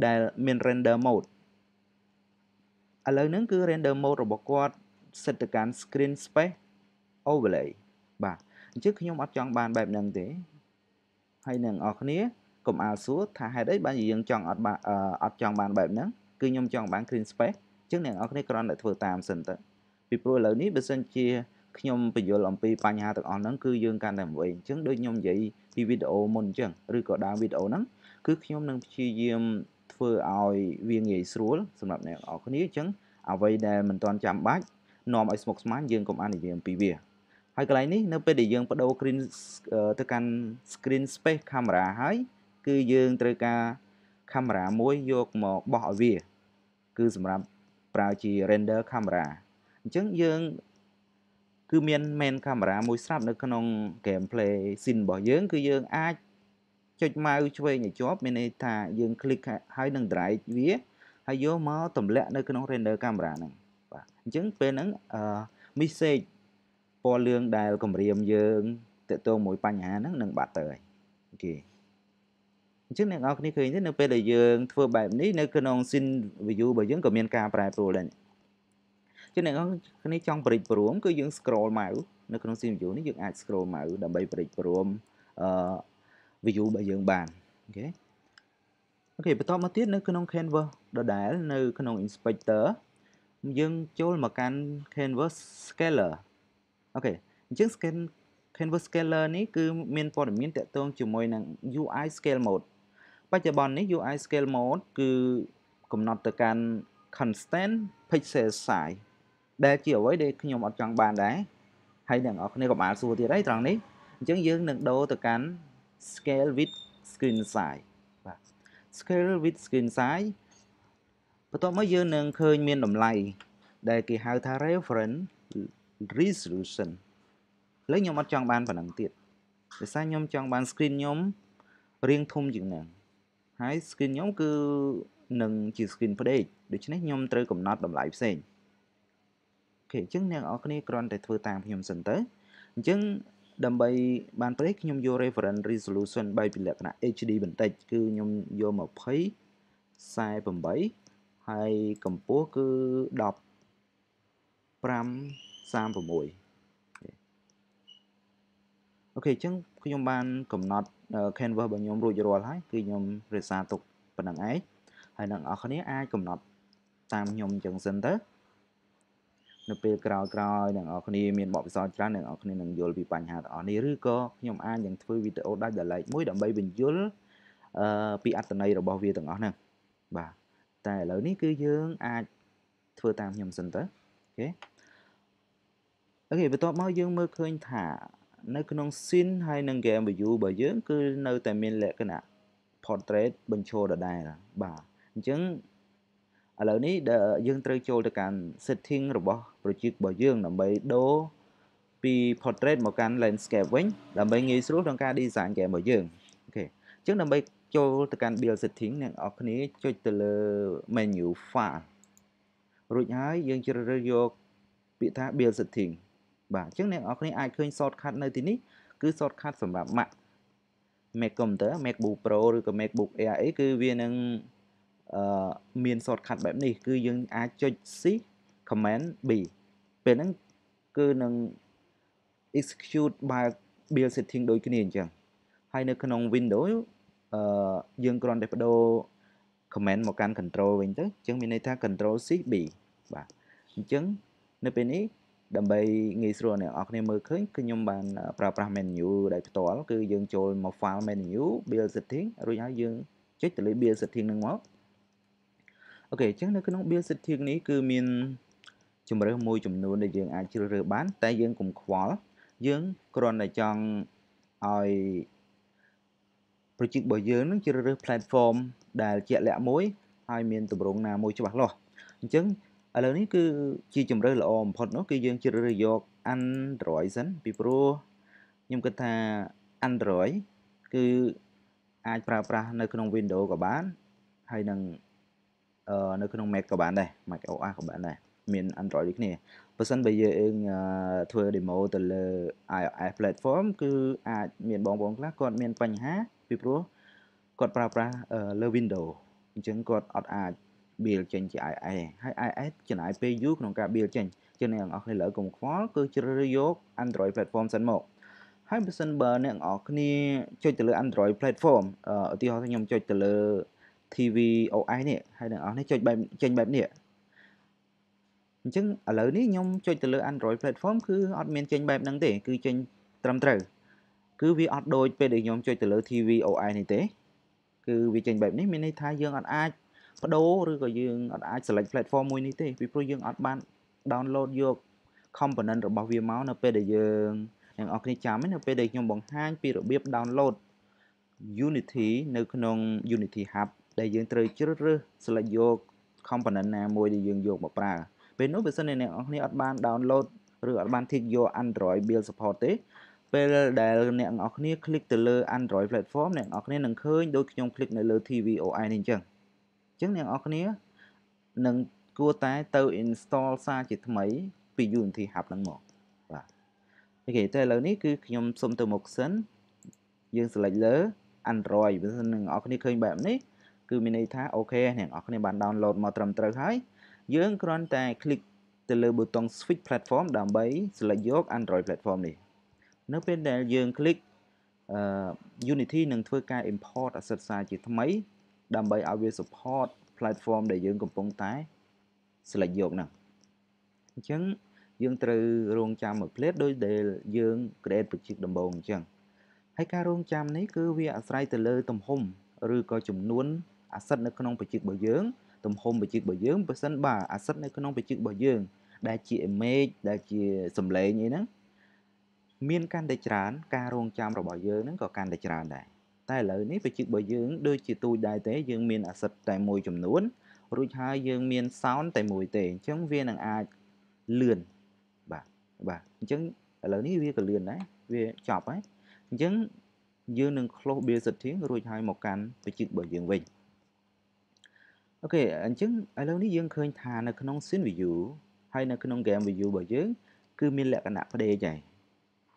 ដែលមាន render mode ឥឡូវហ្នឹងគឺ render mode របស់គាត់ set ទៅកាន់ screen space overlay បាទអញ្ចឹងខ្ញុំអត់ចង់បានបែបហ្នឹងទេហើយនឹងអរគ្នា កុំអាលសួរថាហេតុអីបានជាយើងចង់អត់អត់ចង់បានបែបហ្នឹងគឺខ្ញុំចង់បាន screen space អញ្ចឹងអ្នកនរគ្នាគ្រាន់តែធ្វើតាមសិនទៅពីព្រោះឥឡូវនេះបើសិនជាខ្ញុំបញ្យល់អំពីបញ្ហាទាំងអស់ហ្នឹងគឺយើងកាន់តែវែងអញ្ចឹងដូចខ្ញុំនិយាយពីវីដេអូមុនអញ្ចឹងឬក៏ដើមវីដេអូហ្នឹងគឺខ្ញុំនឹងព្យាយាមធ្វើឲ្យវាងាយស្រួលសម្រាប់អ្នកនរគ្នាអញ្ចឹងអ្វីដែលមិនទាន់ចាំបាច់នាំឲ្យស្មុគស្មាញយើងកុំអាននិយាយអំពីវាហហើយកន្លែងនេះនៅពេលដែលយើងបដូរ screen ទៅកាន់ screen space camera ហើយ គឺយើងត្រូវការ camera មួយយកមកបោះឲ្យវា គឺសម្រាប់ប្រើជា render camera អញ្ចឹងយើងគឺមាន main camera មួយស្រាប់នៅក្នុង gameplay scene របស់យើង គឺយើងអាចចុចម៉ៅឆ្វេងឲ្យជាប់មានន័យថាយើង click ហើយនឹង drag វាហើយយកមកទម្លាក់នៅក្នុង render camera ហ្នឹងបាទអញ្ចឹងពេលហ្នឹងអឺ message ពណ៌លឿងដែលគម្រាមយើងតកតងមួយបញ្ហាហ្នឹងនឹងបាត់ទៅហើយអូខេ អញ្ចឹងអ្នកទាំងអស់គ្នាឃើញទេនៅពេលដែលយើងធ្វើបែបនេះនៅក្នុង scene view របស់យើងក៏មានការប្រែប្រួលដែរចឹងអ្នកទាំងអស់គ្នាចង់ពង្រីកបង្រួមគឺយើង scroll មកនៅក្នុង scene view នេះយើងអាច scroll មកដើម្បីពង្រីកបង្រួមអឺ view របស់យើងបាន okay okay បន្តមកទៀតនៅក្នុង canvas ដដែលនៅក្នុង inspector យើងចូលមកកាន់ canvas scaler okay អញ្ចឹង scan canvas scaler នេះគឺមានព័ត៌មានតាក់ទងជាមួយនឹង UI scale mode បច្ចុប្បន្ននេះ UI scale mode គឺកំណត់ទៅកាន់ constant pixel size ដែលជាអ្វីដែលខ្ញុំអត់ចង់បានដែរហើយអ្នកនរគ្នាក៏បានសួរទៀតហើយត្រង់នេះអញ្ចឹងយើងនឹងដូរទៅកាន់ scale with screen size បាទ scale with screen size បន្ទាប់មកយើងនឹងឃើញមានតម្លៃដែលគេហៅថា reference resolution ឥឡូវខ្ញុំអត់ចង់បានប៉ុណ្ណឹងទៀតដោយសារខ្ញុំចង់បាន screen ខ្ញុំរាងធំជាងហ្នឹង ហើយ screen ខ្ញុំគឺនឹងជា screen ផ្ដេកដូច្នេះខ្ញុំត្រូវកំណត់តម្លៃផ្សេងអូខេអញ្ចឹងអ្នកនរគ្នាគ្រាន់តែធ្វើតាមខ្ញុំសិនទៅអញ្ចឹងដើម្បីបានប្រេះខ្ញុំយក reference resolution បែបពីលក្ខណៈ HD បន្តិចគឺខ្ញុំយក20 48ហើយកម្ពស់គឺ10 5 36អូខេអញ្ចឹងខ្ញុំបានកំណត់ canvas របស់ខ្ញុំរួចរាល់ហើយគឺខ្ញុំរក្សាទុកប៉ុណ្្នឹងឯងហើយអ្នកនរគ្នាអាចកំណត់តាមខ្ញុំអញ្ចឹងសិនទៅនៅពេលក្រោយក្រោយអ្នកនរគ្នាមានបទពិសោធន៍ច្រើនអ្នកនរគ្នានឹងយល់ពីបញ្ហាទាំងអស់នេះឬក៏ខ្ញុំអាចនឹងធ្វើវីដេអូដាច់ដោយឡែកមួយដើម្បីបញ្យល់អឺពីអត្ថន័យរបស់វាទាំងអស់ហ្នឹងបាទតែឥឡូវនេះគឺយើងអាចធ្វើតាមខ្ញុំសិនទៅ okay okay បន្ទាប់មកយើងមើលឃើញថា នៅក្នុង scene ហើយនឹង game view របស់យើង គឺនៅតែមានលក្ខណៈ portrait បញ្ចូលដដែលបាទអញ្ចឹងឥឡូវនេះយើងត្រូវចូលទៅកាន់ setting របស់ project របស់យើងដើម្បីដូរពី portrait មកកាន់ landscape វិញដើម្បីងាយស្រួលក្នុងការ design game របស់យើងអូខេអញ្ចឹងដើម្បីចូលទៅកាន់ build setting អ្នកនរគ្នាចុចទៅលើ menu file រួចហើយយើងជ្រើសរើសយកពាក្យថា build setting បាទអញ្ចឹងអ្នកនរគ្នាអាចឃើញ shortcut នៅទីនេះគឺ shortcut សម្រាប់ Mac Mac computer MacBook Pro ឬក៏ MacBook Air អីគឺវានឹងអឺមាន shortcut បែបនេះ គឺយើងអាចចុច C command B ពេលហ្នឹងគឺនឹង execute បើ build setting ដូចគ្នាអញ្ចឹងហើយនៅក្នុង Windows អឺយើងគ្រាន់តែបដូរ command មកកាន់ control វិញទៅអញ្ចឹងមានន័យថា control C B បាទអញ្ចឹងនៅពេលនេះ ដើម្បីងាយស្រួលអ្នកនរគ្នាមើលឃើញគឺខ្ញុំបានប្រើប្រាស់ menu ដែលផ្ទាល់គឺយើងចូលមក file menu build setting រួចហើយយើងចុចទៅលើ build setting ហ្នឹងមកអូខេអញ្ចឹងនៅក្នុង build setting នេះគឺមានជំរើសមួយចំនួនដែលយើងអាចជ្រើសរើសបាន តែយើងកុំខ្វល់យើងគ្រាន់តែចង់ឲ្យ project របស់យើងនឹងជ្រើសរើស platform ដែលជាក់លាក់មួយហើយមានទម្រង់ណាមួយច្បាស់លាស់អញ្ចឹង ឥឡូវនេះគឺជាជំរើសល្អបំផុតនោះគឺយើងជ្រើសរើសយក Android សិនពីព្រោះខ្ញុំគិតថា Android គឺអាចប្រើប្រាស់នៅក្នុង Windows ក៏បានហើយនឹងអឺនៅក្នុង Mac ក៏បានដែរ Mac OS ក៏បានដែរមាន Android ដូចគ្នាបើសិនបើយើងធ្វើ demo ទៅលើ iOS platform គឺអាចមានបងប្អូនខ្លះគាត់មានបញ្ហាពីព្រោះគាត់ប្រើប្រាស់លើ Windows អញ្ចឹងគាត់អត់អាច build ចេញជា IIS ហើយ IIS ចំណាយពេលយូរក្នុងការ build ចេញជាងអ្នកនរគ្នាលើកុំខ្វល់គឺជ្រើសរើសយក Android platform សិនមកហើយបើសិនបើអ្នកនរគ្នាចុចទៅលើ Android platform ឧទាហរណ៍ខ្ញុំចុចទៅលើ TV OS នេះហើយអ្នកនរគ្នាចុចបែបចេញបែបនេះអញ្ចឹងឥឡូវនេះខ្ញុំចុចទៅលើ Android platform គឺអត់មានចេញបែបហ្នឹងទេគឺចេញត្រឹមត្រូវគឺវាអត់ដូចពេលដែលខ្ញុំចុចទៅលើ TV OS នេះទេ គឺវាចេញបែបនេះមានន័យថាយើងអត់អាច បដូរឬក៏យើងអត់អាច select platform មួយនេះទេពីព្រោះយើងអត់បាន download យក component របស់វាមកនៅពេលដែលយើងអ្នកនរគ្នាចាំនៅពេលដែលខ្ញុំបង្ហាញពីរបៀប download Unity នៅក្នុង Unity Hub ដែលយើងត្រូវជ្រើសរើស select យក component ណាមួយដែលយើងយកមកប្រើពេលនោះបើសិនជាអ្នកនរគ្នាអត់បាន download ឬអត់បាន tick យក Android build support ទេពេលដែលអ្នកនរគ្នា click ទៅលើ Android platform អ្នកនរគ្នានឹងឃើញដូចខ្ញុំ click នៅលើ tvOS នេះអញ្ចឹងអញ្ចឹងអ្នកនរគ្នានឹងគួរតែទៅ install សារជាថ្មីពី Unity Hub ហ្នឹងមកបាទអូខេតែឥឡូវនេះគឺខ្ញុំសុំទៅមុខសិនយើង select លើ Android បើសិនអ្នកនរគ្នាឃើញបែបនេះគឺមានន័យថាអូខេអ្នកនរគ្នាបាន download មកត្រឹមត្រូវហើយយើងគ្រាន់តែ click ទៅលើប៊ូតុង switch platform ដើម្បី select យក Android platform នេះនៅពេលដែលយើង click អឺ Unity នឹងធ្វើការ import asset file ជាថ្មី ដើម្បីឲ្យវា support platform ដែលយើងកំពុងតែ select យកហ្នឹងអញ្ចឹងយើងត្រូវរងចាំមួយភ្លាតដោយដែលយើង create បញ្ជីកដំបូងអញ្ចឹងហើយការរងចាំនេះគឺវាអាស្រ័យទៅលើទំហំឬក៏ចំនួន asset នៅក្នុងបញ្ជីករបស់យើងទំហំបញ្ជីករបស់យើងបើសិនបាទ asset នៅក្នុងបញ្ជីករបស់យើង ដែលជា image ដែលជាសំឡេងអីហ្នឹងមានកាន់តែច្រើន ការរងចាំរបស់យើងហ្នឹងក៏កាន់តែច្រើនដែរ តែឥឡូវនេះបច្ចេករបស់យើងដូចជាទូចដែរទេយើងមាន asset តែមួយចំនួនរួចហើយយើងមាន sound តែមួយទេអញ្ចឹងវានឹងអាចលឿនបាទបាទអញ្ចឹងឥឡូវនេះវាក៏លឿនដែរវាចប់ហើយអញ្ចឹងយើងនឹង close build setting រួចហើយមកកាន់បច្ចេករបស់យើងវិញអូខេអញ្ចឹងឥឡូវនេះយើងឃើញថានៅក្នុង scene view ហើយនៅក្នុង game view របស់យើង គឺមានលក្ខណៈផ្ដេកហើយ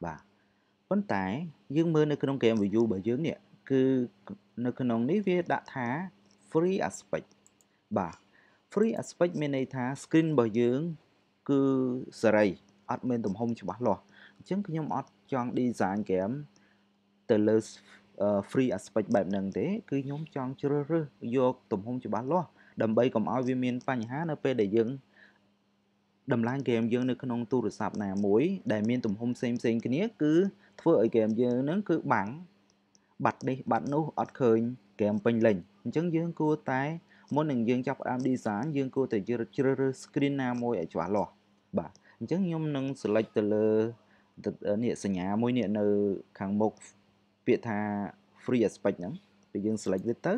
បាទប៉ុន្តែយើងមើលនៅក្នុង game view របស់យើងនេះ គឺនៅក្នុងនេះវាដាក់ថា free aspect បាទ free aspect មានន័យថា screen របស់យើង គឺសេរីអត់មានទំហំច្បាស់លាស់អញ្ចឹងខ្ញុំអត់ចង់ design game ទៅលើ free aspect បែបហ្នឹងទេ គឺខ្ញុំចង់ជ្រើសរើសយកទំហំច្បាស់លាស់ដើម្បីកុំឲ្យវាមានបញ្ហានៅពេលដែលយើងដំឡើងហ្គេមយើងនៅក្នុងទូរស័ព្ទណាមួយដែលមានទំហំផ្សេងផ្សេងគ្នាគឺធ្វើឲ្យហ្គេមយើងហ្នឹងគឺបាំង បាត់នេះបាត់នោះអត់ឃើញហ្គេមពេញលេញអញ្ចឹងយើងគួរតែមុននឹងយើងចាប់ផ្ដើម design យើងគួរតែជ្រើសរើស screen ណាមួយឲ្យច្បាស់លាស់បាទអញ្ចឹងខ្ញុំនឹង select ទៅលើនេះសញ្ញាមួយនេះនៅខាងមុខពាក្យថា free aspect ហ្នឹងពេលយើង select វាទៅ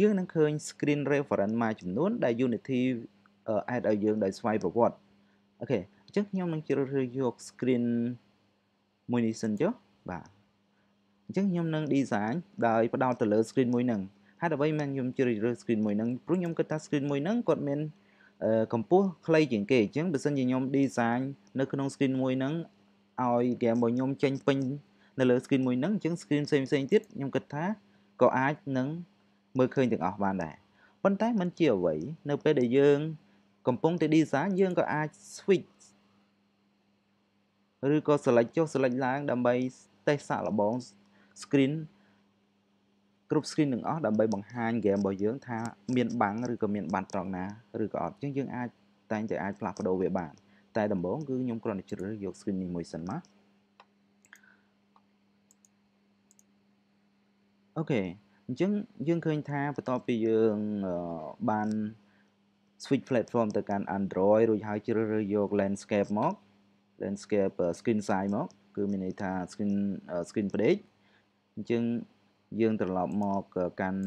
យើងនឹងឃើញ screen reference មួយចំនួនដែល Unity add ឲ្យយើងដោយស្វ័យប្រវត្តិអូខេអញ្ចឹងខ្ញុំនឹងជ្រើសរើសយក screen មួយនេះសិនចុះបាទ អញ្ចឹងខ្ញុំនឹង design ដោយផ្ដោតទៅលើ screen មួយហ្នឹងហើយដើម្បីមិនខ្ញុំជ្រើសរើស screen មួយហ្នឹងព្រោះខ្ញុំគិតថា screen មួយហ្នឹងគាត់មានកម្ពស់ខ្លីជាងគេអញ្ចឹងបើសិនជាខ្ញុំ design នៅក្នុង screen មួយហ្នឹងឲ្យ game របស់ខ្ញុំចេញពេញនៅលើ screen មួយហ្នឹងអញ្ចឹង screen ផ្សេងផ្សេងទៀតខ្ញុំគិតថាក៏អាចនឹងមើលឃើញទាំងអស់បានដែរប៉ុន្តែมันជាអ្វីនៅពេលដែលយើង កំពុងតែ design យើងក៏អាច switch ឬក៏ select ចុះ select ឡើងដើម្បីតេស្តសាកល្បង screen គ្រប់ screen ទាំងអស់ដើម្បីបង្ហាញ game របស់យើងថាមានបាំងឬក៏មានបាត់ត្រង់ណាឬក៏អត់អញ្ចឹងយើងអាចតែងតែអាចផ្លាស់ប្ដូរវាបាន តែដំបូងគឺខ្ញុំគ្រាន់តែជ្រើសរើសយក screen នេះមួយសិនមកអូខេអញ្ចឹងយើងឃើញថាបន្ទាប់ពីយើងបាន switch platform ទៅកាន់ Android រួចហើយជ្រើសរើសយក landscape មក landscape screen size មកគឺមានន័យថា screen screen ផ្ដេក អញ្ចឹងយើងត្រឡប់មកកាន់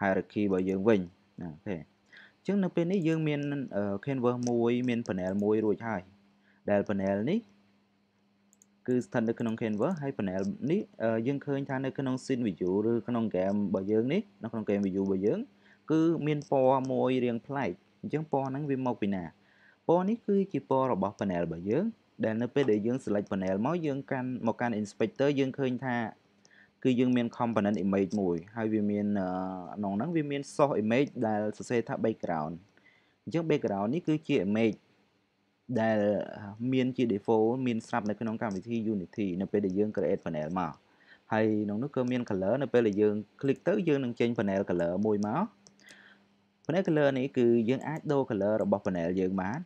hierarchy របស់យើងវិញណាអូខេអញ្ចឹងនៅពេលនេះយើងមាន canvas មួយមាន panel មួយរួចហើយដែល panel នេះគឺស្ថិតនៅក្នុង canvas ហើយ panel នេះយើងឃើញថានៅក្នុង scene view ឬក្នុង game របស់យើងនេះនៅក្នុង game view របស់យើង គឺមានពណ៌មួយរាងប្លែកអញ្ចឹងពណ៌ហ្នឹងវាមកពីណាពណ៌នេះគឺជាពណ៌របស់ panel របស់យើងដែលនៅពេលដែលយើង select panel មកយើងកាន់មកកាន់ inspector យើងឃើញថា គឺយើងមាន component image មួយ ហើយវាមានក្នុងហ្នឹងវាមាន source image ដែលសរសេរថា background អញ្ចឹង background នេះគឺជា image ដែលមានជា default មានស្រាប់នៅក្នុងកម្មវិធី Unity នៅពេលដែលយើង create panel មកហើយក្នុងនោះក៏មាន color នៅពេលដែលយើង click ទៅយើងនឹងចេញ panel color មួយមក panel color នេះគឺយើងអាចដូរ color របស់ panel យើងបាន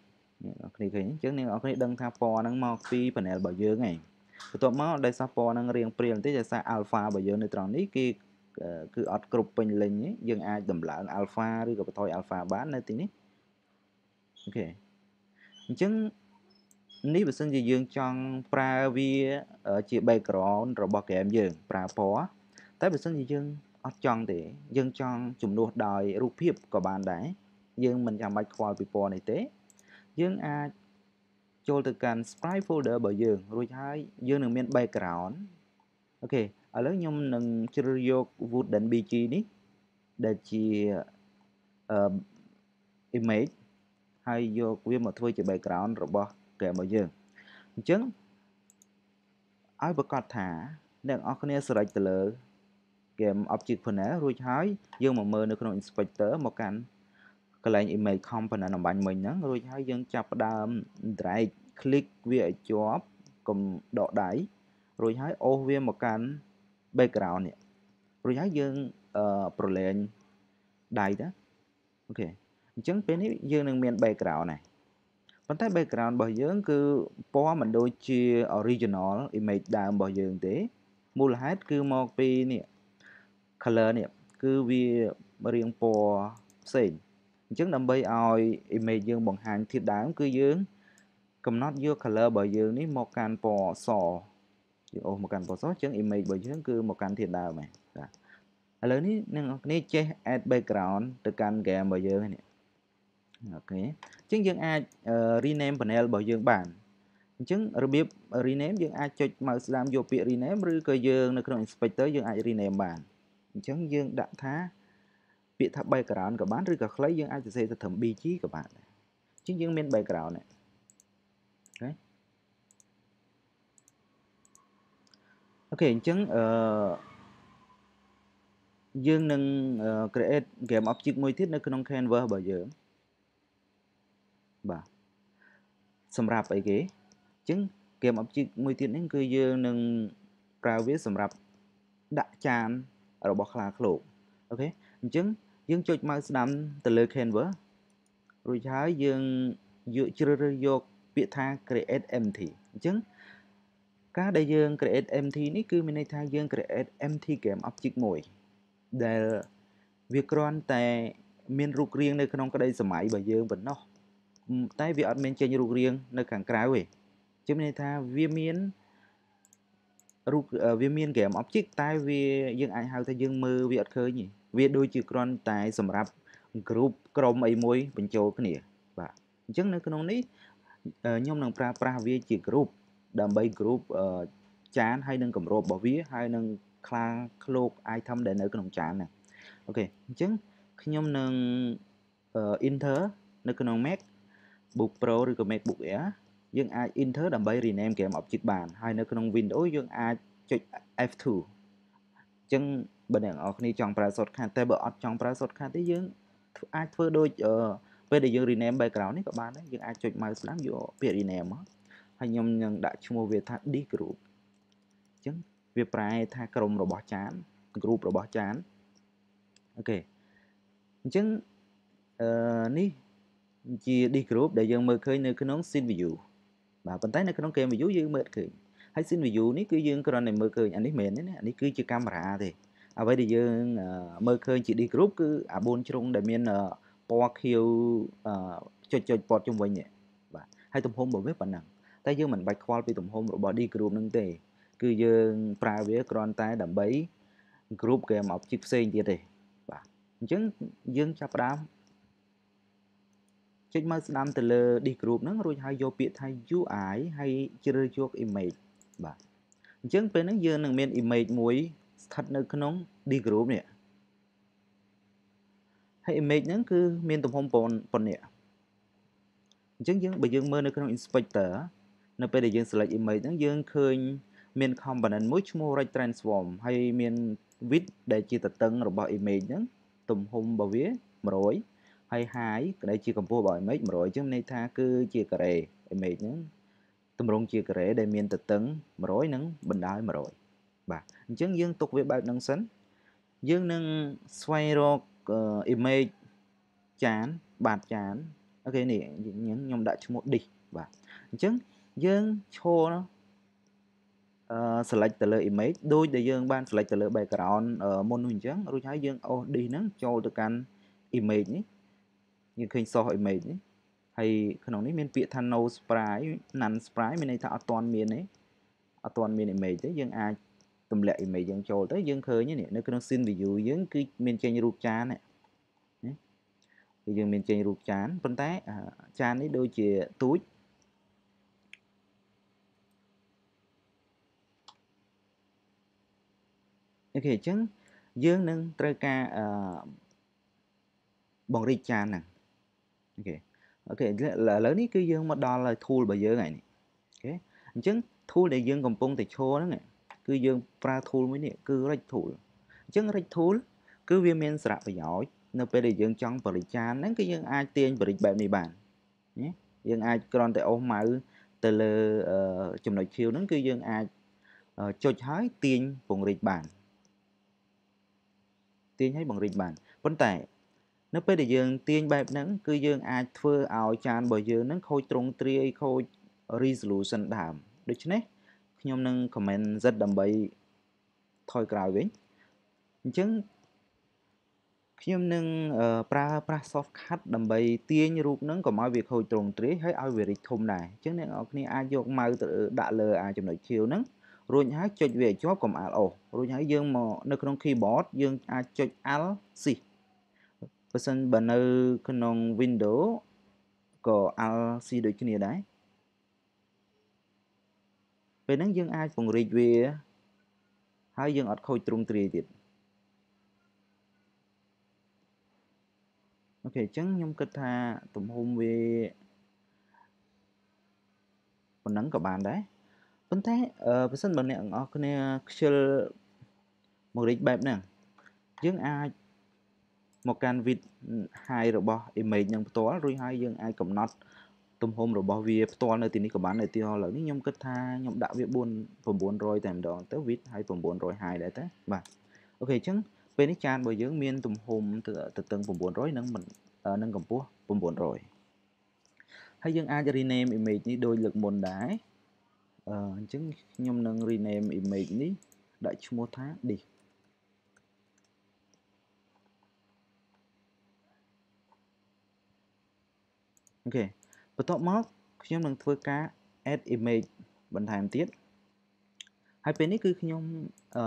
អ្នកនរគ្នាឃើញអញ្ចឹងអ្នកនរគ្នាដឹងថាពណ៌ហ្នឹងមកពី panel របស់យើងឯង បន្ទាប់មកដោយសារពណ៌ហ្នឹងរៀងព្រាលបន្តិចដោយសារ alpha របស់យើងនៅត្រង់នេះគឺគឺអត់គ្រប់ពេញលេញទេយើងអាចដំឡើង alpha ឬក៏បន្ថយ alpha បាននៅទីនេះអូខេអញ្ចឹងនេះបើសិនជាយើងចង់ប្រើវាជា background របស់ game យើងប្រើពណ៌តែបើសិនជាយើងអត់ចង់ទេ យើងចង់ជំនួសដោយរូបភាពក៏បានដែរយើងមិនចាំបាច់ខ្វល់ពីពណ៌នេះទេ យើងអាច ចូលទៅកាន់ sprite folder របស់យើងរួចហើយយើងនឹងមាន background អូខេឥឡូវខ្ញុំនឹងជ្រើសយក wooden bg នេះដែលជាអឺ image ហើយយកវាមកធ្វើជា background របស់ game របស់យើងអញ្ចឹងឲ្យប្រកាសថាអ្នកនរគ្នា select ទៅលើ game object panel រួចហើយយើងមកមើលនៅក្នុង inspector មកកាន់ កន្លែង image component អំបញ្ញមិញហ្នឹងរួចហើយយើងចាប់ផ្ដើម drag click វាឲ្យជាប់កុំដកដៃរួចហើយអូសវាមកកាន់ background នេះរួចហើយយើងអឺប្រឡែងដៃទៅអូខេអញ្ចឹងពេលនេះយើងនឹងមាន background ហើយប៉ុន្តែ background របស់យើងគឺពណ៌មិនដូចជា original image ដើមរបស់យើងទេមូលហេតុគឺមកពីនេះ color នេះគឺវារាងពណ៌ផ្សេង អញ្ចឹងដើម្បីឲ្យ image យើងបង្ហាញធាតុដើមគឺយើង កំណត់យក color របស់យើងនេះមកកាន់ពណ៌សយើងអូសមកកាន់ពណ៌សអញ្ចឹង image របស់យើងគឺមកកាន់ធាតុដើមហ្នឹងបាទឥឡូវនេះនឹងនេះចេះ add background ទៅកាន់ game របស់យើងនេះអូខេអញ្ចឹងយើងអាច rename panel របស់យើងបានអញ្ចឹងរបៀប rename យើងអាចចុច mouse ស្ដាមយកពាក្យ rename ឬក៏យើងនៅក្នុង inspector យើងអាច rename បានអញ្ចឹងយើងដាក់ថា ពាក្យថា background ក៏បានឬក៏ខ្លីយើងអាចសរសេរទៅត្រឹម bg ក៏បានដែរអញ្ចឹងយើងមាន background នេះអូខេអូខេអញ្ចឹងអឺយើងនឹង create game object មួយទៀតនៅក្នុង canvas របស់យើងបាទសម្រាប់អីគេអញ្ចឹង game object មួយទៀតនេះគឺយើងនឹងប្រើវាសម្រាប់ដាក់ចានរបស់ខ្លាឃ្លោកអូខេ អញ្ចឹងយើងចុច mouse ស្ដាំទៅលើ canvas រួចហើយយើងយកជ្រើសរើសយកពាក្យថា create empty អញ្ចឹងការដែលយើង create empty នេះគឺមានន័យថាយើង create empty game object មួយដែលវាគ្រាន់តែមានរូបរាងនៅក្នុងក្តីសម័យរបស់យើងប៉ុណ្ណោះតែវាអត់មានចេញរូបរាងនៅខាងក្រៅទេជាមានន័យថាវាមានរូបវាមាន game object តែវាយើងអាចហៅថាយើងមើលវាអត់ឃើញទេ វាដូចជាគ្រាន់តែសម្រាប់ group ក្រុមអីមួយបញ្ចូលគ្នា បាទអញ្ចឹងនៅក្នុងនេះខ្ញុំនឹងប្រើប្រាស់វាជា group ដើម្បី group ចានហើយនឹងគម្របរបស់វាហើយនឹងខ្លាឃ្លោក item ដែលនៅក្នុងចានហ្នឹងអូខេអញ្ចឹងខ្ញុំនឹង enter នៅក្នុង Mac Book Pro ឬក៏ MacBook Air យើងអាច enter ដើម្បី rename game object បាន ហើយនៅក្នុង Windows យើងអាចចុច F2 អញ្ចឹងបើអ្នកនរគ្នាចង់ប្រើ shortcut តែបើអត់ចង់ប្រើ shortcut ទេយើងអាចធ្វើដូចពេលដែលយើង rename background នេះក៏បានដែរយើងអាចចុច mouse ស្ដាំយកពាក្យ rename មកហើយខ្ញុំនឹងដាក់ឈ្មោះវាថា D group អញ្ចឹងវាប្រែថាក្រុមរបស់ចាន group របស់ចានអូខេអញ្ចឹងអឺនេះជា D group ដែលយើងមើលឃើញនៅក្នុង scene view បាទប៉ុន្តែនៅក្នុង game view យើងមើលឃើញ ហើយ scene view នេះគឺយើងគ្រាន់តែមើលឃើញអានេះមែនទេណាអានេះគឺជាកាមេរ៉ាទេអ្វីដែលយើងមើលឃើញជា D group គឺអា4ជ្រុងដែលមានពណ៌ខៀវចុចចុចពតជុំវិញនេះបាទហើយទំហំរបស់វាប៉ុណ្ណឹងតែយើងមិនបាច់ខ្វល់ពីទំហំរបស់ D group នឹងទេ គឺយើងប្រើវាគ្រាន់តែដើម្បី group game object ផ្សេងទៀតទេបាទអញ្ចឹងយើងចាប់ផ្ដើមចុចមកស្ដាំទៅលើ D group ហ្នឹងរួចហើយយកពាក្យថា UI ហើយជ្រើសយក image បាទអញ្ចឹងពេលហ្នឹងយើងនឹងមាន image មួយស្ថិតនៅក្នុង D group នេះហើយ image ហ្នឹងគឺមានទំហំប៉ុណ្ណេះអញ្ចឹងយើងបើយើងមើលនៅក្នុង inspector នៅពេលដែលយើង select image ហ្នឹងយើងឃើញមាន component មួយឈ្មោះ rect transform ហើយមាន width ដែលជាទទឹងរបស់ image ហ្នឹងទំហំរបស់វា100ហើយ high ក៏ដែលជាកម្ពស់របស់ image 100អញ្ចឹងន័យថាគឺជាការ៉េ image ហ្នឹងត ម្រង់ជាការ៉េដែលមានទទឹង100និងបណ្ដោយ100បាទអញ្ចឹងយើងទុកវាបែបហ្នឹងសិនយើងនឹងស្វែងរក image ចានបាតចានអូខេនេះខ្ញុំដាក់ឈ្មោះ dish បាទអញ្ចឹងយើងឈរអឺ select ទៅលើ image ដូចដែលយើងបាន select ទៅលើ background មុននោះអញ្ចឹងរួចហើយយើងអូស dish ហ្នឹងចូលទៅកាន់ image នេះយើងឃើញ source image នេះ ហើយក្នុងនេះមានពាក្យថា no sprite none sprite មានន័យថាអត់ទាន់មានទេអត់ទាន់មាន image ទេយើងអាចទម្លាក់ image យើងចូលទៅយើងឃើញនេះនៅក្នុង scene view យើងគឺមានចេញរូបចានណាគឺយើងមានចេញរូបចានប៉ុន្តែចាននេះដូចជាទូច okay អញ្ចឹងយើងនឹងត្រូវការអឺពង្រីកចានហ្នឹង okay okay ឥឡូវនេះគឺយើងមកដល់ tool របស់យើងហើយនេះ okay អញ្ចឹង tool ដែលយើងកំពុងតែឈរហ្នឹងគឺយើងប្រើ tool មួយនេះគឺ rect tool អញ្ចឹង rect tool គឺវាមានសារៈប្រយោជន៍នៅពេលដែលយើងចង់បរិចានហ្នឹងគឺយើងអាចទាញបរិចបែបនេះបានណាយើងអាចគ្រាន់តែអូសម៉ៅទៅលើចំណុចខៀវហ្នឹងគឺយើងអាចចុចហើយទាញពង្រីកបានទាញឲ្យបង្រីកបានប៉ុន្តែ នៅពេលដែលយើងទាញបែបហ្នឹងគឺយើងអាចធ្វើឲ្យចានរបស់យើងហ្នឹងខូចទ្រង់ទ្រាយខូច resolution ដើមដូច្នេះខ្ញុំនឹង comment Z ដើម្បីថយក្រោយវិញអញ្ចឹងខ្ញុំនឹងប្រើប្រាស់ soft cut ដើម្បីទាញរូបហ្នឹងកុំឲ្យវាខូចទ្រង់ទ្រាយហើយឲ្យវារីកធំដែរអញ្ចឹងអ្នកនរគ្នាអាចយកម៉ៅទៅដាក់លើអាចំណុចខៀវហ្នឹងរួចហើយចុចវាឲ្យជាប់កុំ Alt អូសរួចហើយយើងមកនៅក្នុង keyboard យើងអាចចុច Alt Shift បើសិនបើនៅក្នុង Windows ក៏ Alt C ដូចគ្នាដែរពេលហ្នឹងយើងអាចពង្រីកវាហើយយើងអត់ខូចទ្រង់ទ្រាយទៀតអូខេអញ្ចឹងខ្ញុំគិតថាទំហំវាប៉ុណ្ណឹងក៏បានដែរប៉ុន្តែបើសិនបើអ្នកទាំងអស់គ្នាខ្ជិលមករីកបែបហ្នឹងយើងអាច មកកាន់ width high របស់ image នឹងផ្ទាល់រួចហើយយើងអាចកំណត់ទំហំរបស់វាផ្ទាល់នៅទីនេះក៏បាននៅទីហោឡើយនេះខ្ញុំគិតថាខ្ញុំដាក់វា4 900តែម្ដងទៅ width ហើយ900 high ដែរទេបាទអូខេអញ្ចឹងពេលនេះចានរបស់យើងមានទំហំទៅតឹង900និងនឹងកម្ពស់900ហើយយើងអាច rename image នេះដូចលើកមុនដែរអញ្ចឹងខ្ញុំនឹង rename image នេះដាក់ឈ្មោះថា disk អូខេបន្ទាប់មកខ្ញុំនឹងធ្វើការ add image បន្ថែមទៀតហើយពេលនេះគឺខ្ញុំ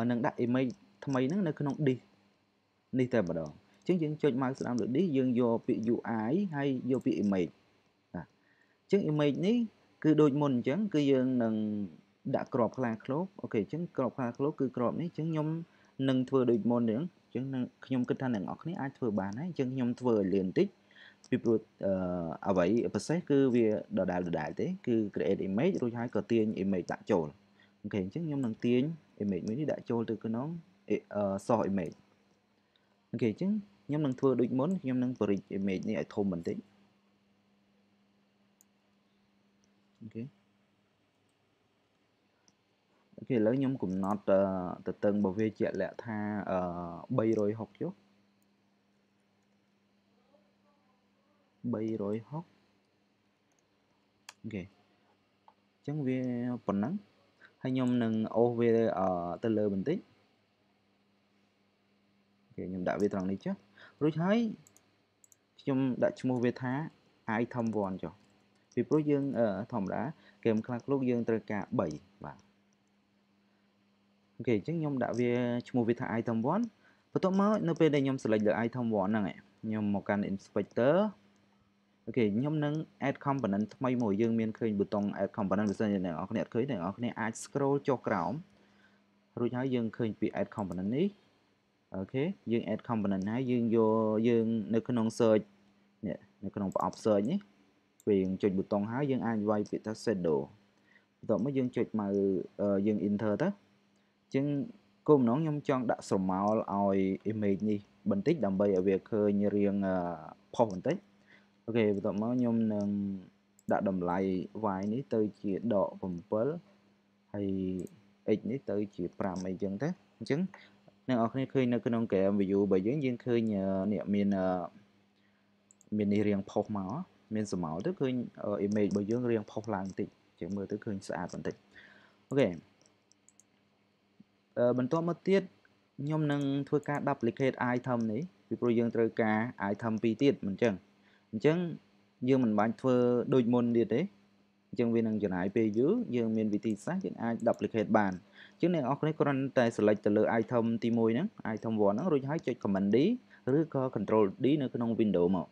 នឹងដាក់ image ថ្មីហ្នឹងនៅក្នុង disk នេះតែម្ដងអញ្ចឹងយើងចុច mouse ស្ដាំលើ disk យើងយកពាក្យ UI ហើយយកពាក្យ image បាទអញ្ចឹង image នេះគឺដូចមុនអញ្ចឹងគឺយើងនឹងដាក់ក្របខ្លាឃ្លោក okay អញ្ចឹងក្របខ្លាឃ្លោកគឺក្របនេះអញ្ចឹងខ្ញុំនឹងធ្វើដូចមុនហ្នឹងអញ្ចឹងខ្ញុំគិតថាអ្នកទាំងអស់គ្នាអាចធ្វើបានហើយអញ្ចឹងខ្ញុំធ្វើឲ្យលឿនតិច ពីព្រោះអ្វីពិសេសគឺវាដដែលដដែលទេគឺ create image រួចហើយក៏ទាញ image ដាក់ចូល okay អញ្ចឹងខ្ញុំនឹងទាញ image មួយនេះដាក់ចូលទៅក្នុង source image okay អញ្ចឹងខ្ញុំនឹងធ្វើដូចមុនខ្ញុំនឹងពង្រីក image នេះឲ្យធំបន្តិច okay okay ឥឡូវខ្ញុំកំណត់ទៅតឹងរបស់វាជាក់លាក់ថា360ចុះ 360 okay អញ្ចឹងវាប៉ុណ្ណឹងហើយខ្ញុំនឹងអូសវាទៅលើបន្តិចអូខេខ្ញុំដាក់វាត្រង់នេះចុះរួចហើយខ្ញុំដាក់ឈ្មោះវាថា item 1ចុះពីព្រោះយើងធម្មតាហ្គេមខ្លះគ្លោកយើងត្រូវការ3បាទអូខេអញ្ចឹងខ្ញុំដាក់វាឈ្មោះវាថា item 1បន្ទាប់មកនៅពេលដែលខ្ញុំ select លើ item 1ហ្នឹងខ្ញុំមកកាន់ inspector អូខេខ្ញុំនឹង add component ថ្មីមួយយើងមានឃើញប៊ូតុង add component បើសិនជាអ្នកនរគ្នាអត់ឃើញអ្នកនរគ្នាអាច scroll ចុះក្រោមរួចហើយយើងឃើញពី add component នេះអូខេយើង add component ហើយយើងយកយើងនៅក្នុង search នេះនៅក្នុងប្រអប់ search នេះពេលយើងចុចប៊ូតុងហើយយើងអាចវាយពាក្យថា shadow បន្ទាប់មកយើងចុចមកយើង enter ទៅអញ្ចឹងគោលបំណងខ្ញុំចង់ដាក់ស្រមោលឲ្យ image នេះបន្តិចដើម្បីឲ្យវាឃើញរាងផុសបន្តិច អូខេបន្ទាប់មកខ្ញុំនឹងដាក់តម្លៃ y នេះទៅជាដក7ហើយ x នេះទៅជា5អីចឹងទៅអញ្ចឹងអ្នកនរគ្នាឃើញនៅក្នុង game view របស់យើងយើងឃើញនេះមានមាននេះរៀងផុសមកមានសមោលទៅឃើញ image របស់យើងរៀងផុសឡើងបន្តិចចឹងមើលទៅឃើញស្អាតបន្តិចអូខេអឺបន្ទាប់មកទៀតខ្ញុំនឹងធ្វើការ duplicate item នេះពីព្រោះយើងត្រូវការ item 2ទៀតមិនចឹង អញ្ចឹងយើងមិនបាច់ធ្វើដូចមុនទៀតទេអញ្ចឹងវានឹងចំណាយពេលយូរយើងមានវិធីសាស្ត្រយើងអាច duplicate បានអញ្ចឹងអ្នកនរគ្នាគ្រាន់តែ select ទៅលើ item ទី1ហ្នឹង item 1ហ្នឹងរួចហើយចុច command D ឬក៏ control D នៅក្នុង window មក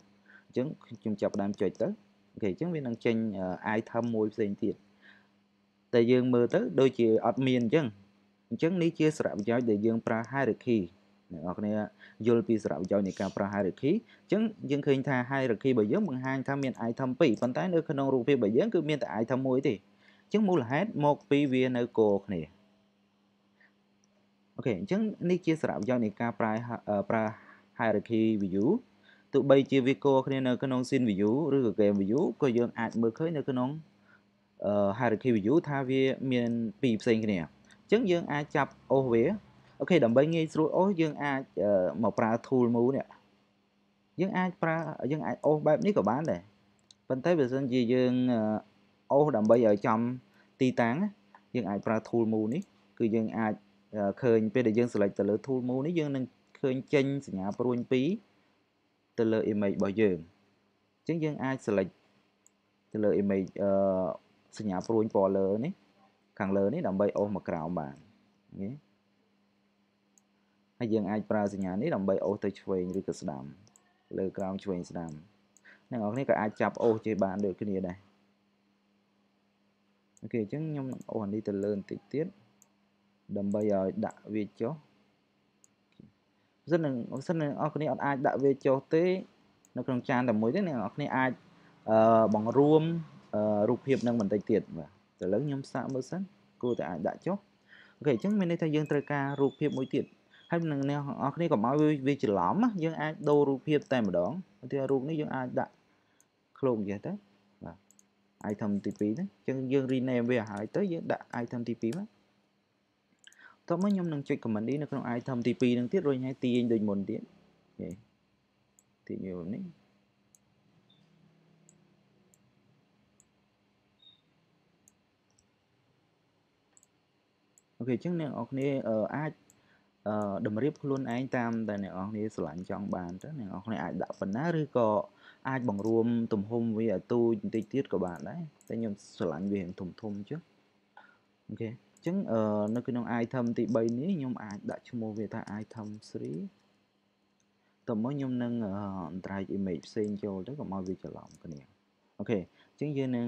អញ្ចឹងខ្ញុំចាប់ផ្ដើមចុចទៅអូខេអញ្ចឹងវានឹងចេញ item មួយផ្សេងទៀតតែយើងមើលទៅដូចជាអត់មានអញ្ចឹងអញ្ចឹងនេះជាសារៈប្រយោជន៍ដែលយើងប្រើ hierarchy អ្នកនរគ្នាយល់ពីសារៈប្រយោជន៍នៃការប្រើ hierarchy អញ្ចឹងយើងឃើញថា hierarchy របស់យើងបង្ហាញថាមាន item 2ប៉ុន្តែនៅក្នុងរូបភាពរបស់យើងគឺមានតែ item មួយទេអញ្ចឹងមូលហេតុមកពីវានៅគោគ្នាអូខេអញ្ចឹងនេះជាសារៈប្រយោជន៍នៃការប្រើប្រើ hierarchy view ទោះបីជាវាគោគ្នានៅក្នុង scene view ឬក៏ game view ក៏យើងអាចមើលឃើញនៅក្នុង hierarchy view ថាវាមានពីរផ្សេងគ្នាអញ្ចឹងយើងអាចចាប់អូសវា អូខេដើម្បីងាយស្រួលអូសយើងអាចមកប្រើ tool move នេះយើងអាចប្រើយើងអាចអូសបែបនេះក៏បានដែរប៉ុន្តែបើសិនជាយើងអូសដើម្បីឲ្យចំទីតាំងយើងអាចប្រើ tool move នេះគឺយើងអាចឃើញពេលដែលយើង select ទៅលើ tool move នេះយើងនឹងឃើញចេញសញ្ញាព្រួញ2ទៅលើ image របស់យើងអញ្ចឹងយើងអាច select ទៅលើ image អឺសញ្ញាព្រួញពណ៌លើនេះខាងលើនេះដើម្បីអូសមកក្រោមបានអូខេ ហើយយើងអាចប្រើសញ្ញានេះដើម្បីអូសទៅឆ្វេងឬក៏ស្ដាំលើក្រោមឆ្វេងស្ដាំអ្នកនរគ្នាក៏អាចចាប់អូសជិះបានដូចគ្នាដែរអូខេអញ្ចឹងខ្ញុំនឹងអូសអានេះទៅលើបន្តិចទៀតដើម្បីឲ្យដាក់វាចុះសិននឹងសិននឹងអរគ្នាអត់អាចដាក់វាចុះទេនៅក្នុងចានតែមួយទេអ្នកនរគ្នាអាចអឺបង្រួមរូបភាពនឹងបន្តិចទៀតបាទឥឡូវខ្ញុំសាកមើលសិនគួរតែអាចដាក់ចុះអូខេអញ្ចឹងមានន័យថាយើងត្រូវការរូបភាពមួយទៀត ហើយនឹងអ្នកនរគ្នាកុំឲ្យវាច្រឡំយើងអាចដូររូបភាពតែម្ដងឧទាហរណ៍រូបនេះយើងអាចដាក់ឃ្លោកអញ្ចឹងទៅបាទ item ទី2ហ្នឹងអញ្ចឹងយើង rename វាឲ្យទៅយើងដាក់ item ទី2មកតោះមកខ្ញុំនឹងចុច command នេះនៅក្នុង item ទី2ហ្នឹងទៀតរួចហើយទាញដូចមុនទៀតOkay ទាញវានេះ okay អញ្ចឹងអ្នកទាំងអស់គ្នាអាច អឺតម្រៀបខ្លួនឯងតាមតែអ្នកទាំងអស់គ្នាស្រឡាញ់ចង់បានទៅអ្នកទាំងអស់គ្នាអាចដាក់ប៉ុណ្ណាឬក៏អាចបង្រួមទំហំវាឲ្យទូចបន្តិចទៀតក៏បានដែរតែខ្ញុំស្រឡាញ់វាធំធំអញ្ចឹង okay អញ្ចឹងអឺនៅក្នុង item ទី3នេះខ្ញុំអាចដាក់ឈ្មោះវាថា item 3តោះមកខ្ញុំនឹងអន្តរាយ image ផ្សេងចូលទៅកុំឲ្យវាច្រឡំគ្នាអូខេអញ្ចឹងយើងនឹង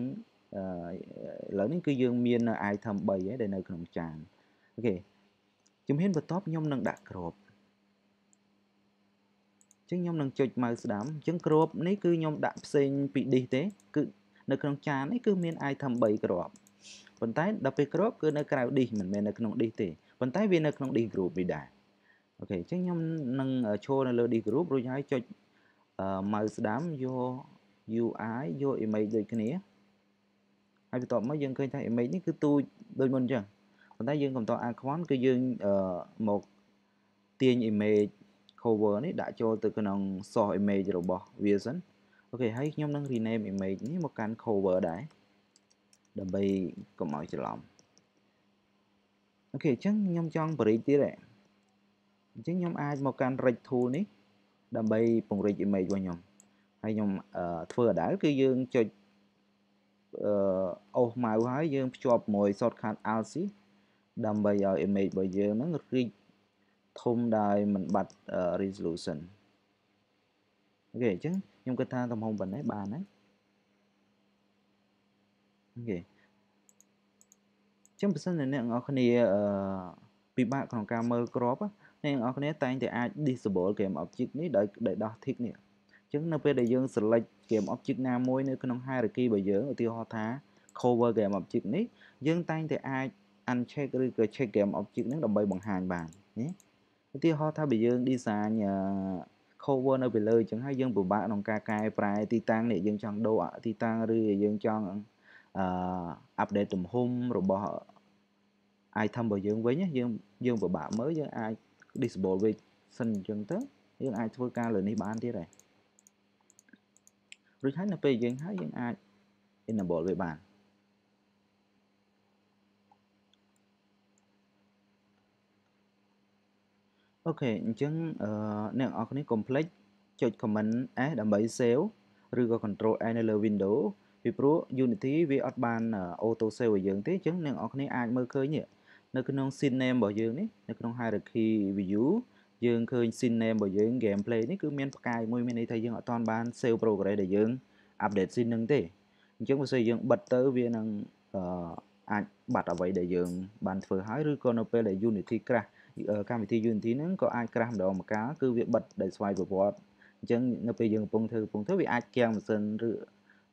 ឥឡូវនេះគឺយើងមាន item 3ហើយដែលនៅក្នុងចានអូខេ ជំហានបន្ទាប់ខ្ញុំនឹងដាក់ក្របអញ្ចឹងខ្ញុំនឹងចុចម៉ៅស្ដាំអញ្ចឹងក្របនេះគឺខ្ញុំដាក់ផ្សេងពី dish ទេគឺនៅក្នុងចាននេះគឺមាន item 3ក្របប៉ុន្តែដល់ពេលក្របគឺនៅក្រៅ dish មិនមែននៅក្នុង dish ទេប៉ុន្តែវានៅក្នុង dish group នេះដែរអូខេអញ្ចឹងខ្ញុំនឹងឈរនៅលើ dish group រួចហើយចុចម៉ៅស្ដាំយក UI យក image ដូចគ្នាហើយបន្ទាប់មកយើងឃើញថា image នេះគឺទូចដូចមុនអញ្ចឹង ប៉ុន្តែយើងកំតអាខ្វនគឺយើងមកទាញ image cover នេះដាក់ចូលទៅក្នុង source image របស់វាសិនអូខេហើយខ្ញុំនឹង rename image នេះមកកាន់ cover ដែរដើម្បីកុំឲ្យច្រឡំអូខេអញ្ចឹងខ្ញុំចង់បរិយាទៀតអញ្ចឹងខ្ញុំអាចមកកាន់ rig tool នេះដើម្បីពង្រីក image របស់ខ្ញុំហើយខ្ញុំធ្វើអដែលគឺយើងចុចអឺអូសម៉ៅហើយយើងភ្ជាប់មួយ shortcut alt C ដើម្បីឲ្យ image របស់យើងហ្នឹងរីកធំដោយមិនបាត់ resolution អូខេអញ្ចឹងខ្ញុំគិតថាទំហំប៉ុណ្ណេះបានហើយអូខេចឹងបើសិនជាអ្នកនរគ្នាអឺពិបាកក្នុងការមើលក្របអ្នកនរគ្នាតែងតែអាច disable game object នេះដោយដោយដោះ tick នេះអញ្ចឹងនៅពេលដែលយើង select game object ណាមួយនៅក្នុង hierarchy របស់យើងឧទាហរណ៍ថា cover game object នេះយើងតែងតែអាច uncheck ឬក៏ check game object ហ្នឹងដើម្បីបង្ហាញបានណាឧទាហរណ៍ថាបើយើង design cover នៅពីលើអញ្ចឹងហើយយើងពិបាកក្នុងការកែប្រែទីតាំងនេះយើងចង់ដូរទីតាំងឬយើងចង់អឺ update ទំហំរបស់ item របស់យើងវិញយើងយើងពិបាកមើលយើងអាច disable វាសិនអញ្ចឹងទៅយើងអាចធ្វើការលើនេះបានទៀតហើយរួចហើយនៅពេលយើងហើយយើងអាច enable វាបាន អូខេអញ្ចឹងអ្នកនរគ្នាកុំភ្លេចចុច comment S ដើម្បី save ឬក៏ control A នៅលើ window ពីព្រោះ Unity វាអត់បាន auto save ឲ្យយើងទេអញ្ចឹងអ្នកនរគ្នាអាចមើលឃើញនេះនៅក្នុង scene name របស់យើងនេះនៅក្នុង hierarchy view យើងឃើញ scene name របស់យើង gameplay នេះគឺមានផ្កាយមួយមានន័យថាយើងអត់ទាន់បាន save progress ដែលយើង update scene នឹងទេអញ្ចឹងបើសិនយើងបិទទៅវានឹងអាចបាត់អ្វីដែលយើងបានធ្វើហើយឬក៏នៅពេលដែល Unity crash កម្មវិធី Unity ហ្នឹងក៏អាច crash ម្ដងម្កាលគឺវាបិទដោយស្វ័យប្រវត្តិអញ្ចឹងនៅពេលយើងកំពុងធ្វើកំពុងធ្វើវាអាចគាំងម៉ាស៊ីនឬ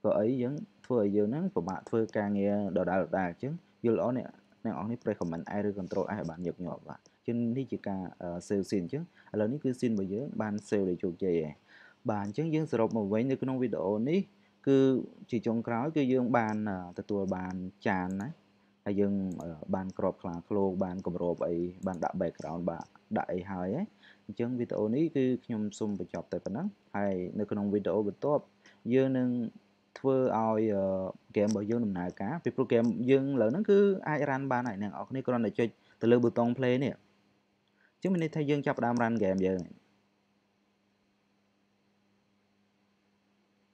ក៏អីយើងធ្វើឲ្យយើងហ្នឹងពិបាកធ្វើការងារដដែលដដែលអញ្ចឹងយល់ល្អអ្នកអ្នកអង្គនេះ press command A ឬ control S ឲ្យបានញឹកញាប់បាទជាងនេះជាការ save scene អញ្ចឹងឥឡូវនេះគឺ scene របស់យើងបាន save ដោយជោគជ័យហើយបាទអញ្ចឹងយើងសរុបមកវិញនៅក្នុងវីដេអូនេះគឺជាចុងក្រោយគឺយើងបានទទួលបានចានណា ហើយយើងបានក្របខ្លាឃ្លោកបានគម្របអីបានដាក់ background បាទដាក់អីហើយហ៎អញ្ចឹងវីដេអូនេះគឺខ្ញុំសូមបញ្ចប់តែប៉ុណ្ណឹងហើយនៅក្នុងវីដេអូបន្ទាប់យើងនឹងធ្វើឲ្យហ្គេមរបស់យើងដំណើរការពីព្រោះហ្គេមយើងឥឡូវហ្នឹងគឺអាចរ៉ាន់បានហើយអ្នកនរគ្នាគ្រាន់តែចុចទៅលើប៊ូតុង play នេះអញ្ចឹងមានន័យថាយើងចាប់ផ្ដើមរ៉ាន់ហ្គេមយើង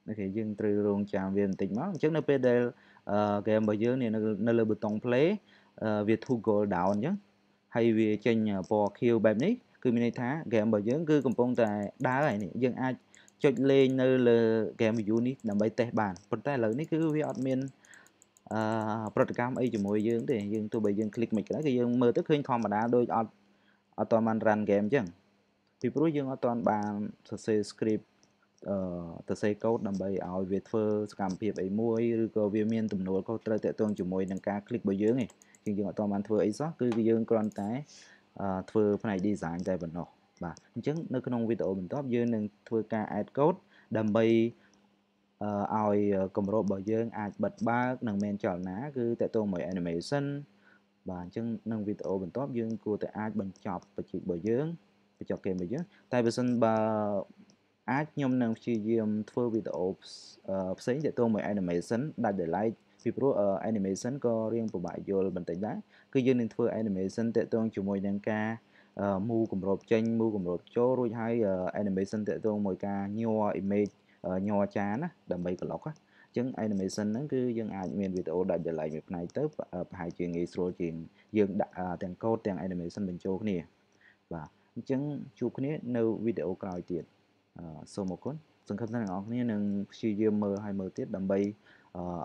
អូខេយើងត្រូវរងចាំវាបន្តិចមកអញ្ចឹងនៅពេលដែល ហ្គេមរបស់យើងនេះនៅលើប៊ូតុង play វា to go down អញ្ចឹងហើយវាចេញពណ៌ខៀវបែបនេះគឺមានន័យថា game របស់យើងគឺកំពុងតែដើរហើយនេះយើងអាចចុចលេងនៅលើ game view នេះដើម្បីតេស្តបានប៉ុន្តែឥឡូវនេះគឺវាអត់មានអឺប្រតិកម្មអីជាមួយយើងទេយើងទោះបីយើង click មិនក៏ដោយគឺយើងមើលទៅឃើញធម្មតាដូចអត់អត់ទាន់បាន run game អញ្ចឹងពីព្រោះយើងអត់ទាន់បានសរសេរ script ទៅសេកូដដើម្បីឲ្យវាធ្វើសកម្មភាពអីមួយឬក៏វាមានទំនួលខុសត្រូវតាក់ទងជាមួយនឹងការ click របស់យើងឯងជាងយើងអត់ទាន់បានធ្វើអីសោះគឺយើងគ្រាន់តែធ្វើផ្នែក design តែប៉ុណ្ណោះបាទអញ្ចឹងនៅក្នុងវីដេអូបន្ទាប់យើងនឹងធ្វើការ add code ដើម្បីឲ្យគម្របរបស់យើងអាចបិទបើកនិងមានចលនាគឺតកតងមួយ animation បាទអញ្ចឹងនៅវីដេអូបន្ទាប់យើងគួរតែអាចបញ្ចប់បញ្ជីរបស់យើងបញ្ចប់ game របស់យើងតែបើសិនបើ អាចខ្ញុំនឹងព្យាយាមធ្វើវីដេអូផ្សេងតកតងមួយ animation ដាច់ delay ពីព្រោះ animation ក៏រៀងពិបាកយល់បន្តិចដែរគឺយើងនឹងធ្វើ animation តកតងជាមួយនឹងការ move គម្របចេញ move គម្របចូលរួចហើយ animation តកតងមួយការញ័រ image ញ័រចានណាដើម្បីក្លុកអញ្ចឹង animation ហ្នឹងគឺយើងអាចមានវីដេអូដាច់ delay មួយផ្នែកទៅប្រហែលជាងាយស្រួលជាងយើងដាក់ទាំង code ទាំង animation បញ្ចូលគ្នាបាទអញ្ចឹងជួបគ្នានៅវីដេអូក្រោយទៀត សូមអរគុណសង្ឃឹមថាអ្នកនរគ្នានឹងព្យាយាមមើលឲ្យមើលទៀតដើម្បី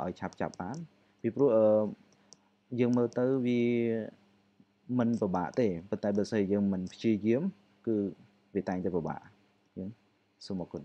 ឲ្យឆាប់ចាប់បានពីព្រោះយើងមើលទៅវាមិនពិបាកទេប៉ុន្តែបើសិនយើងមិនព្យាយាមគឺវាតែងតែពិបាកអញ្ចឹងសូមអរគុណ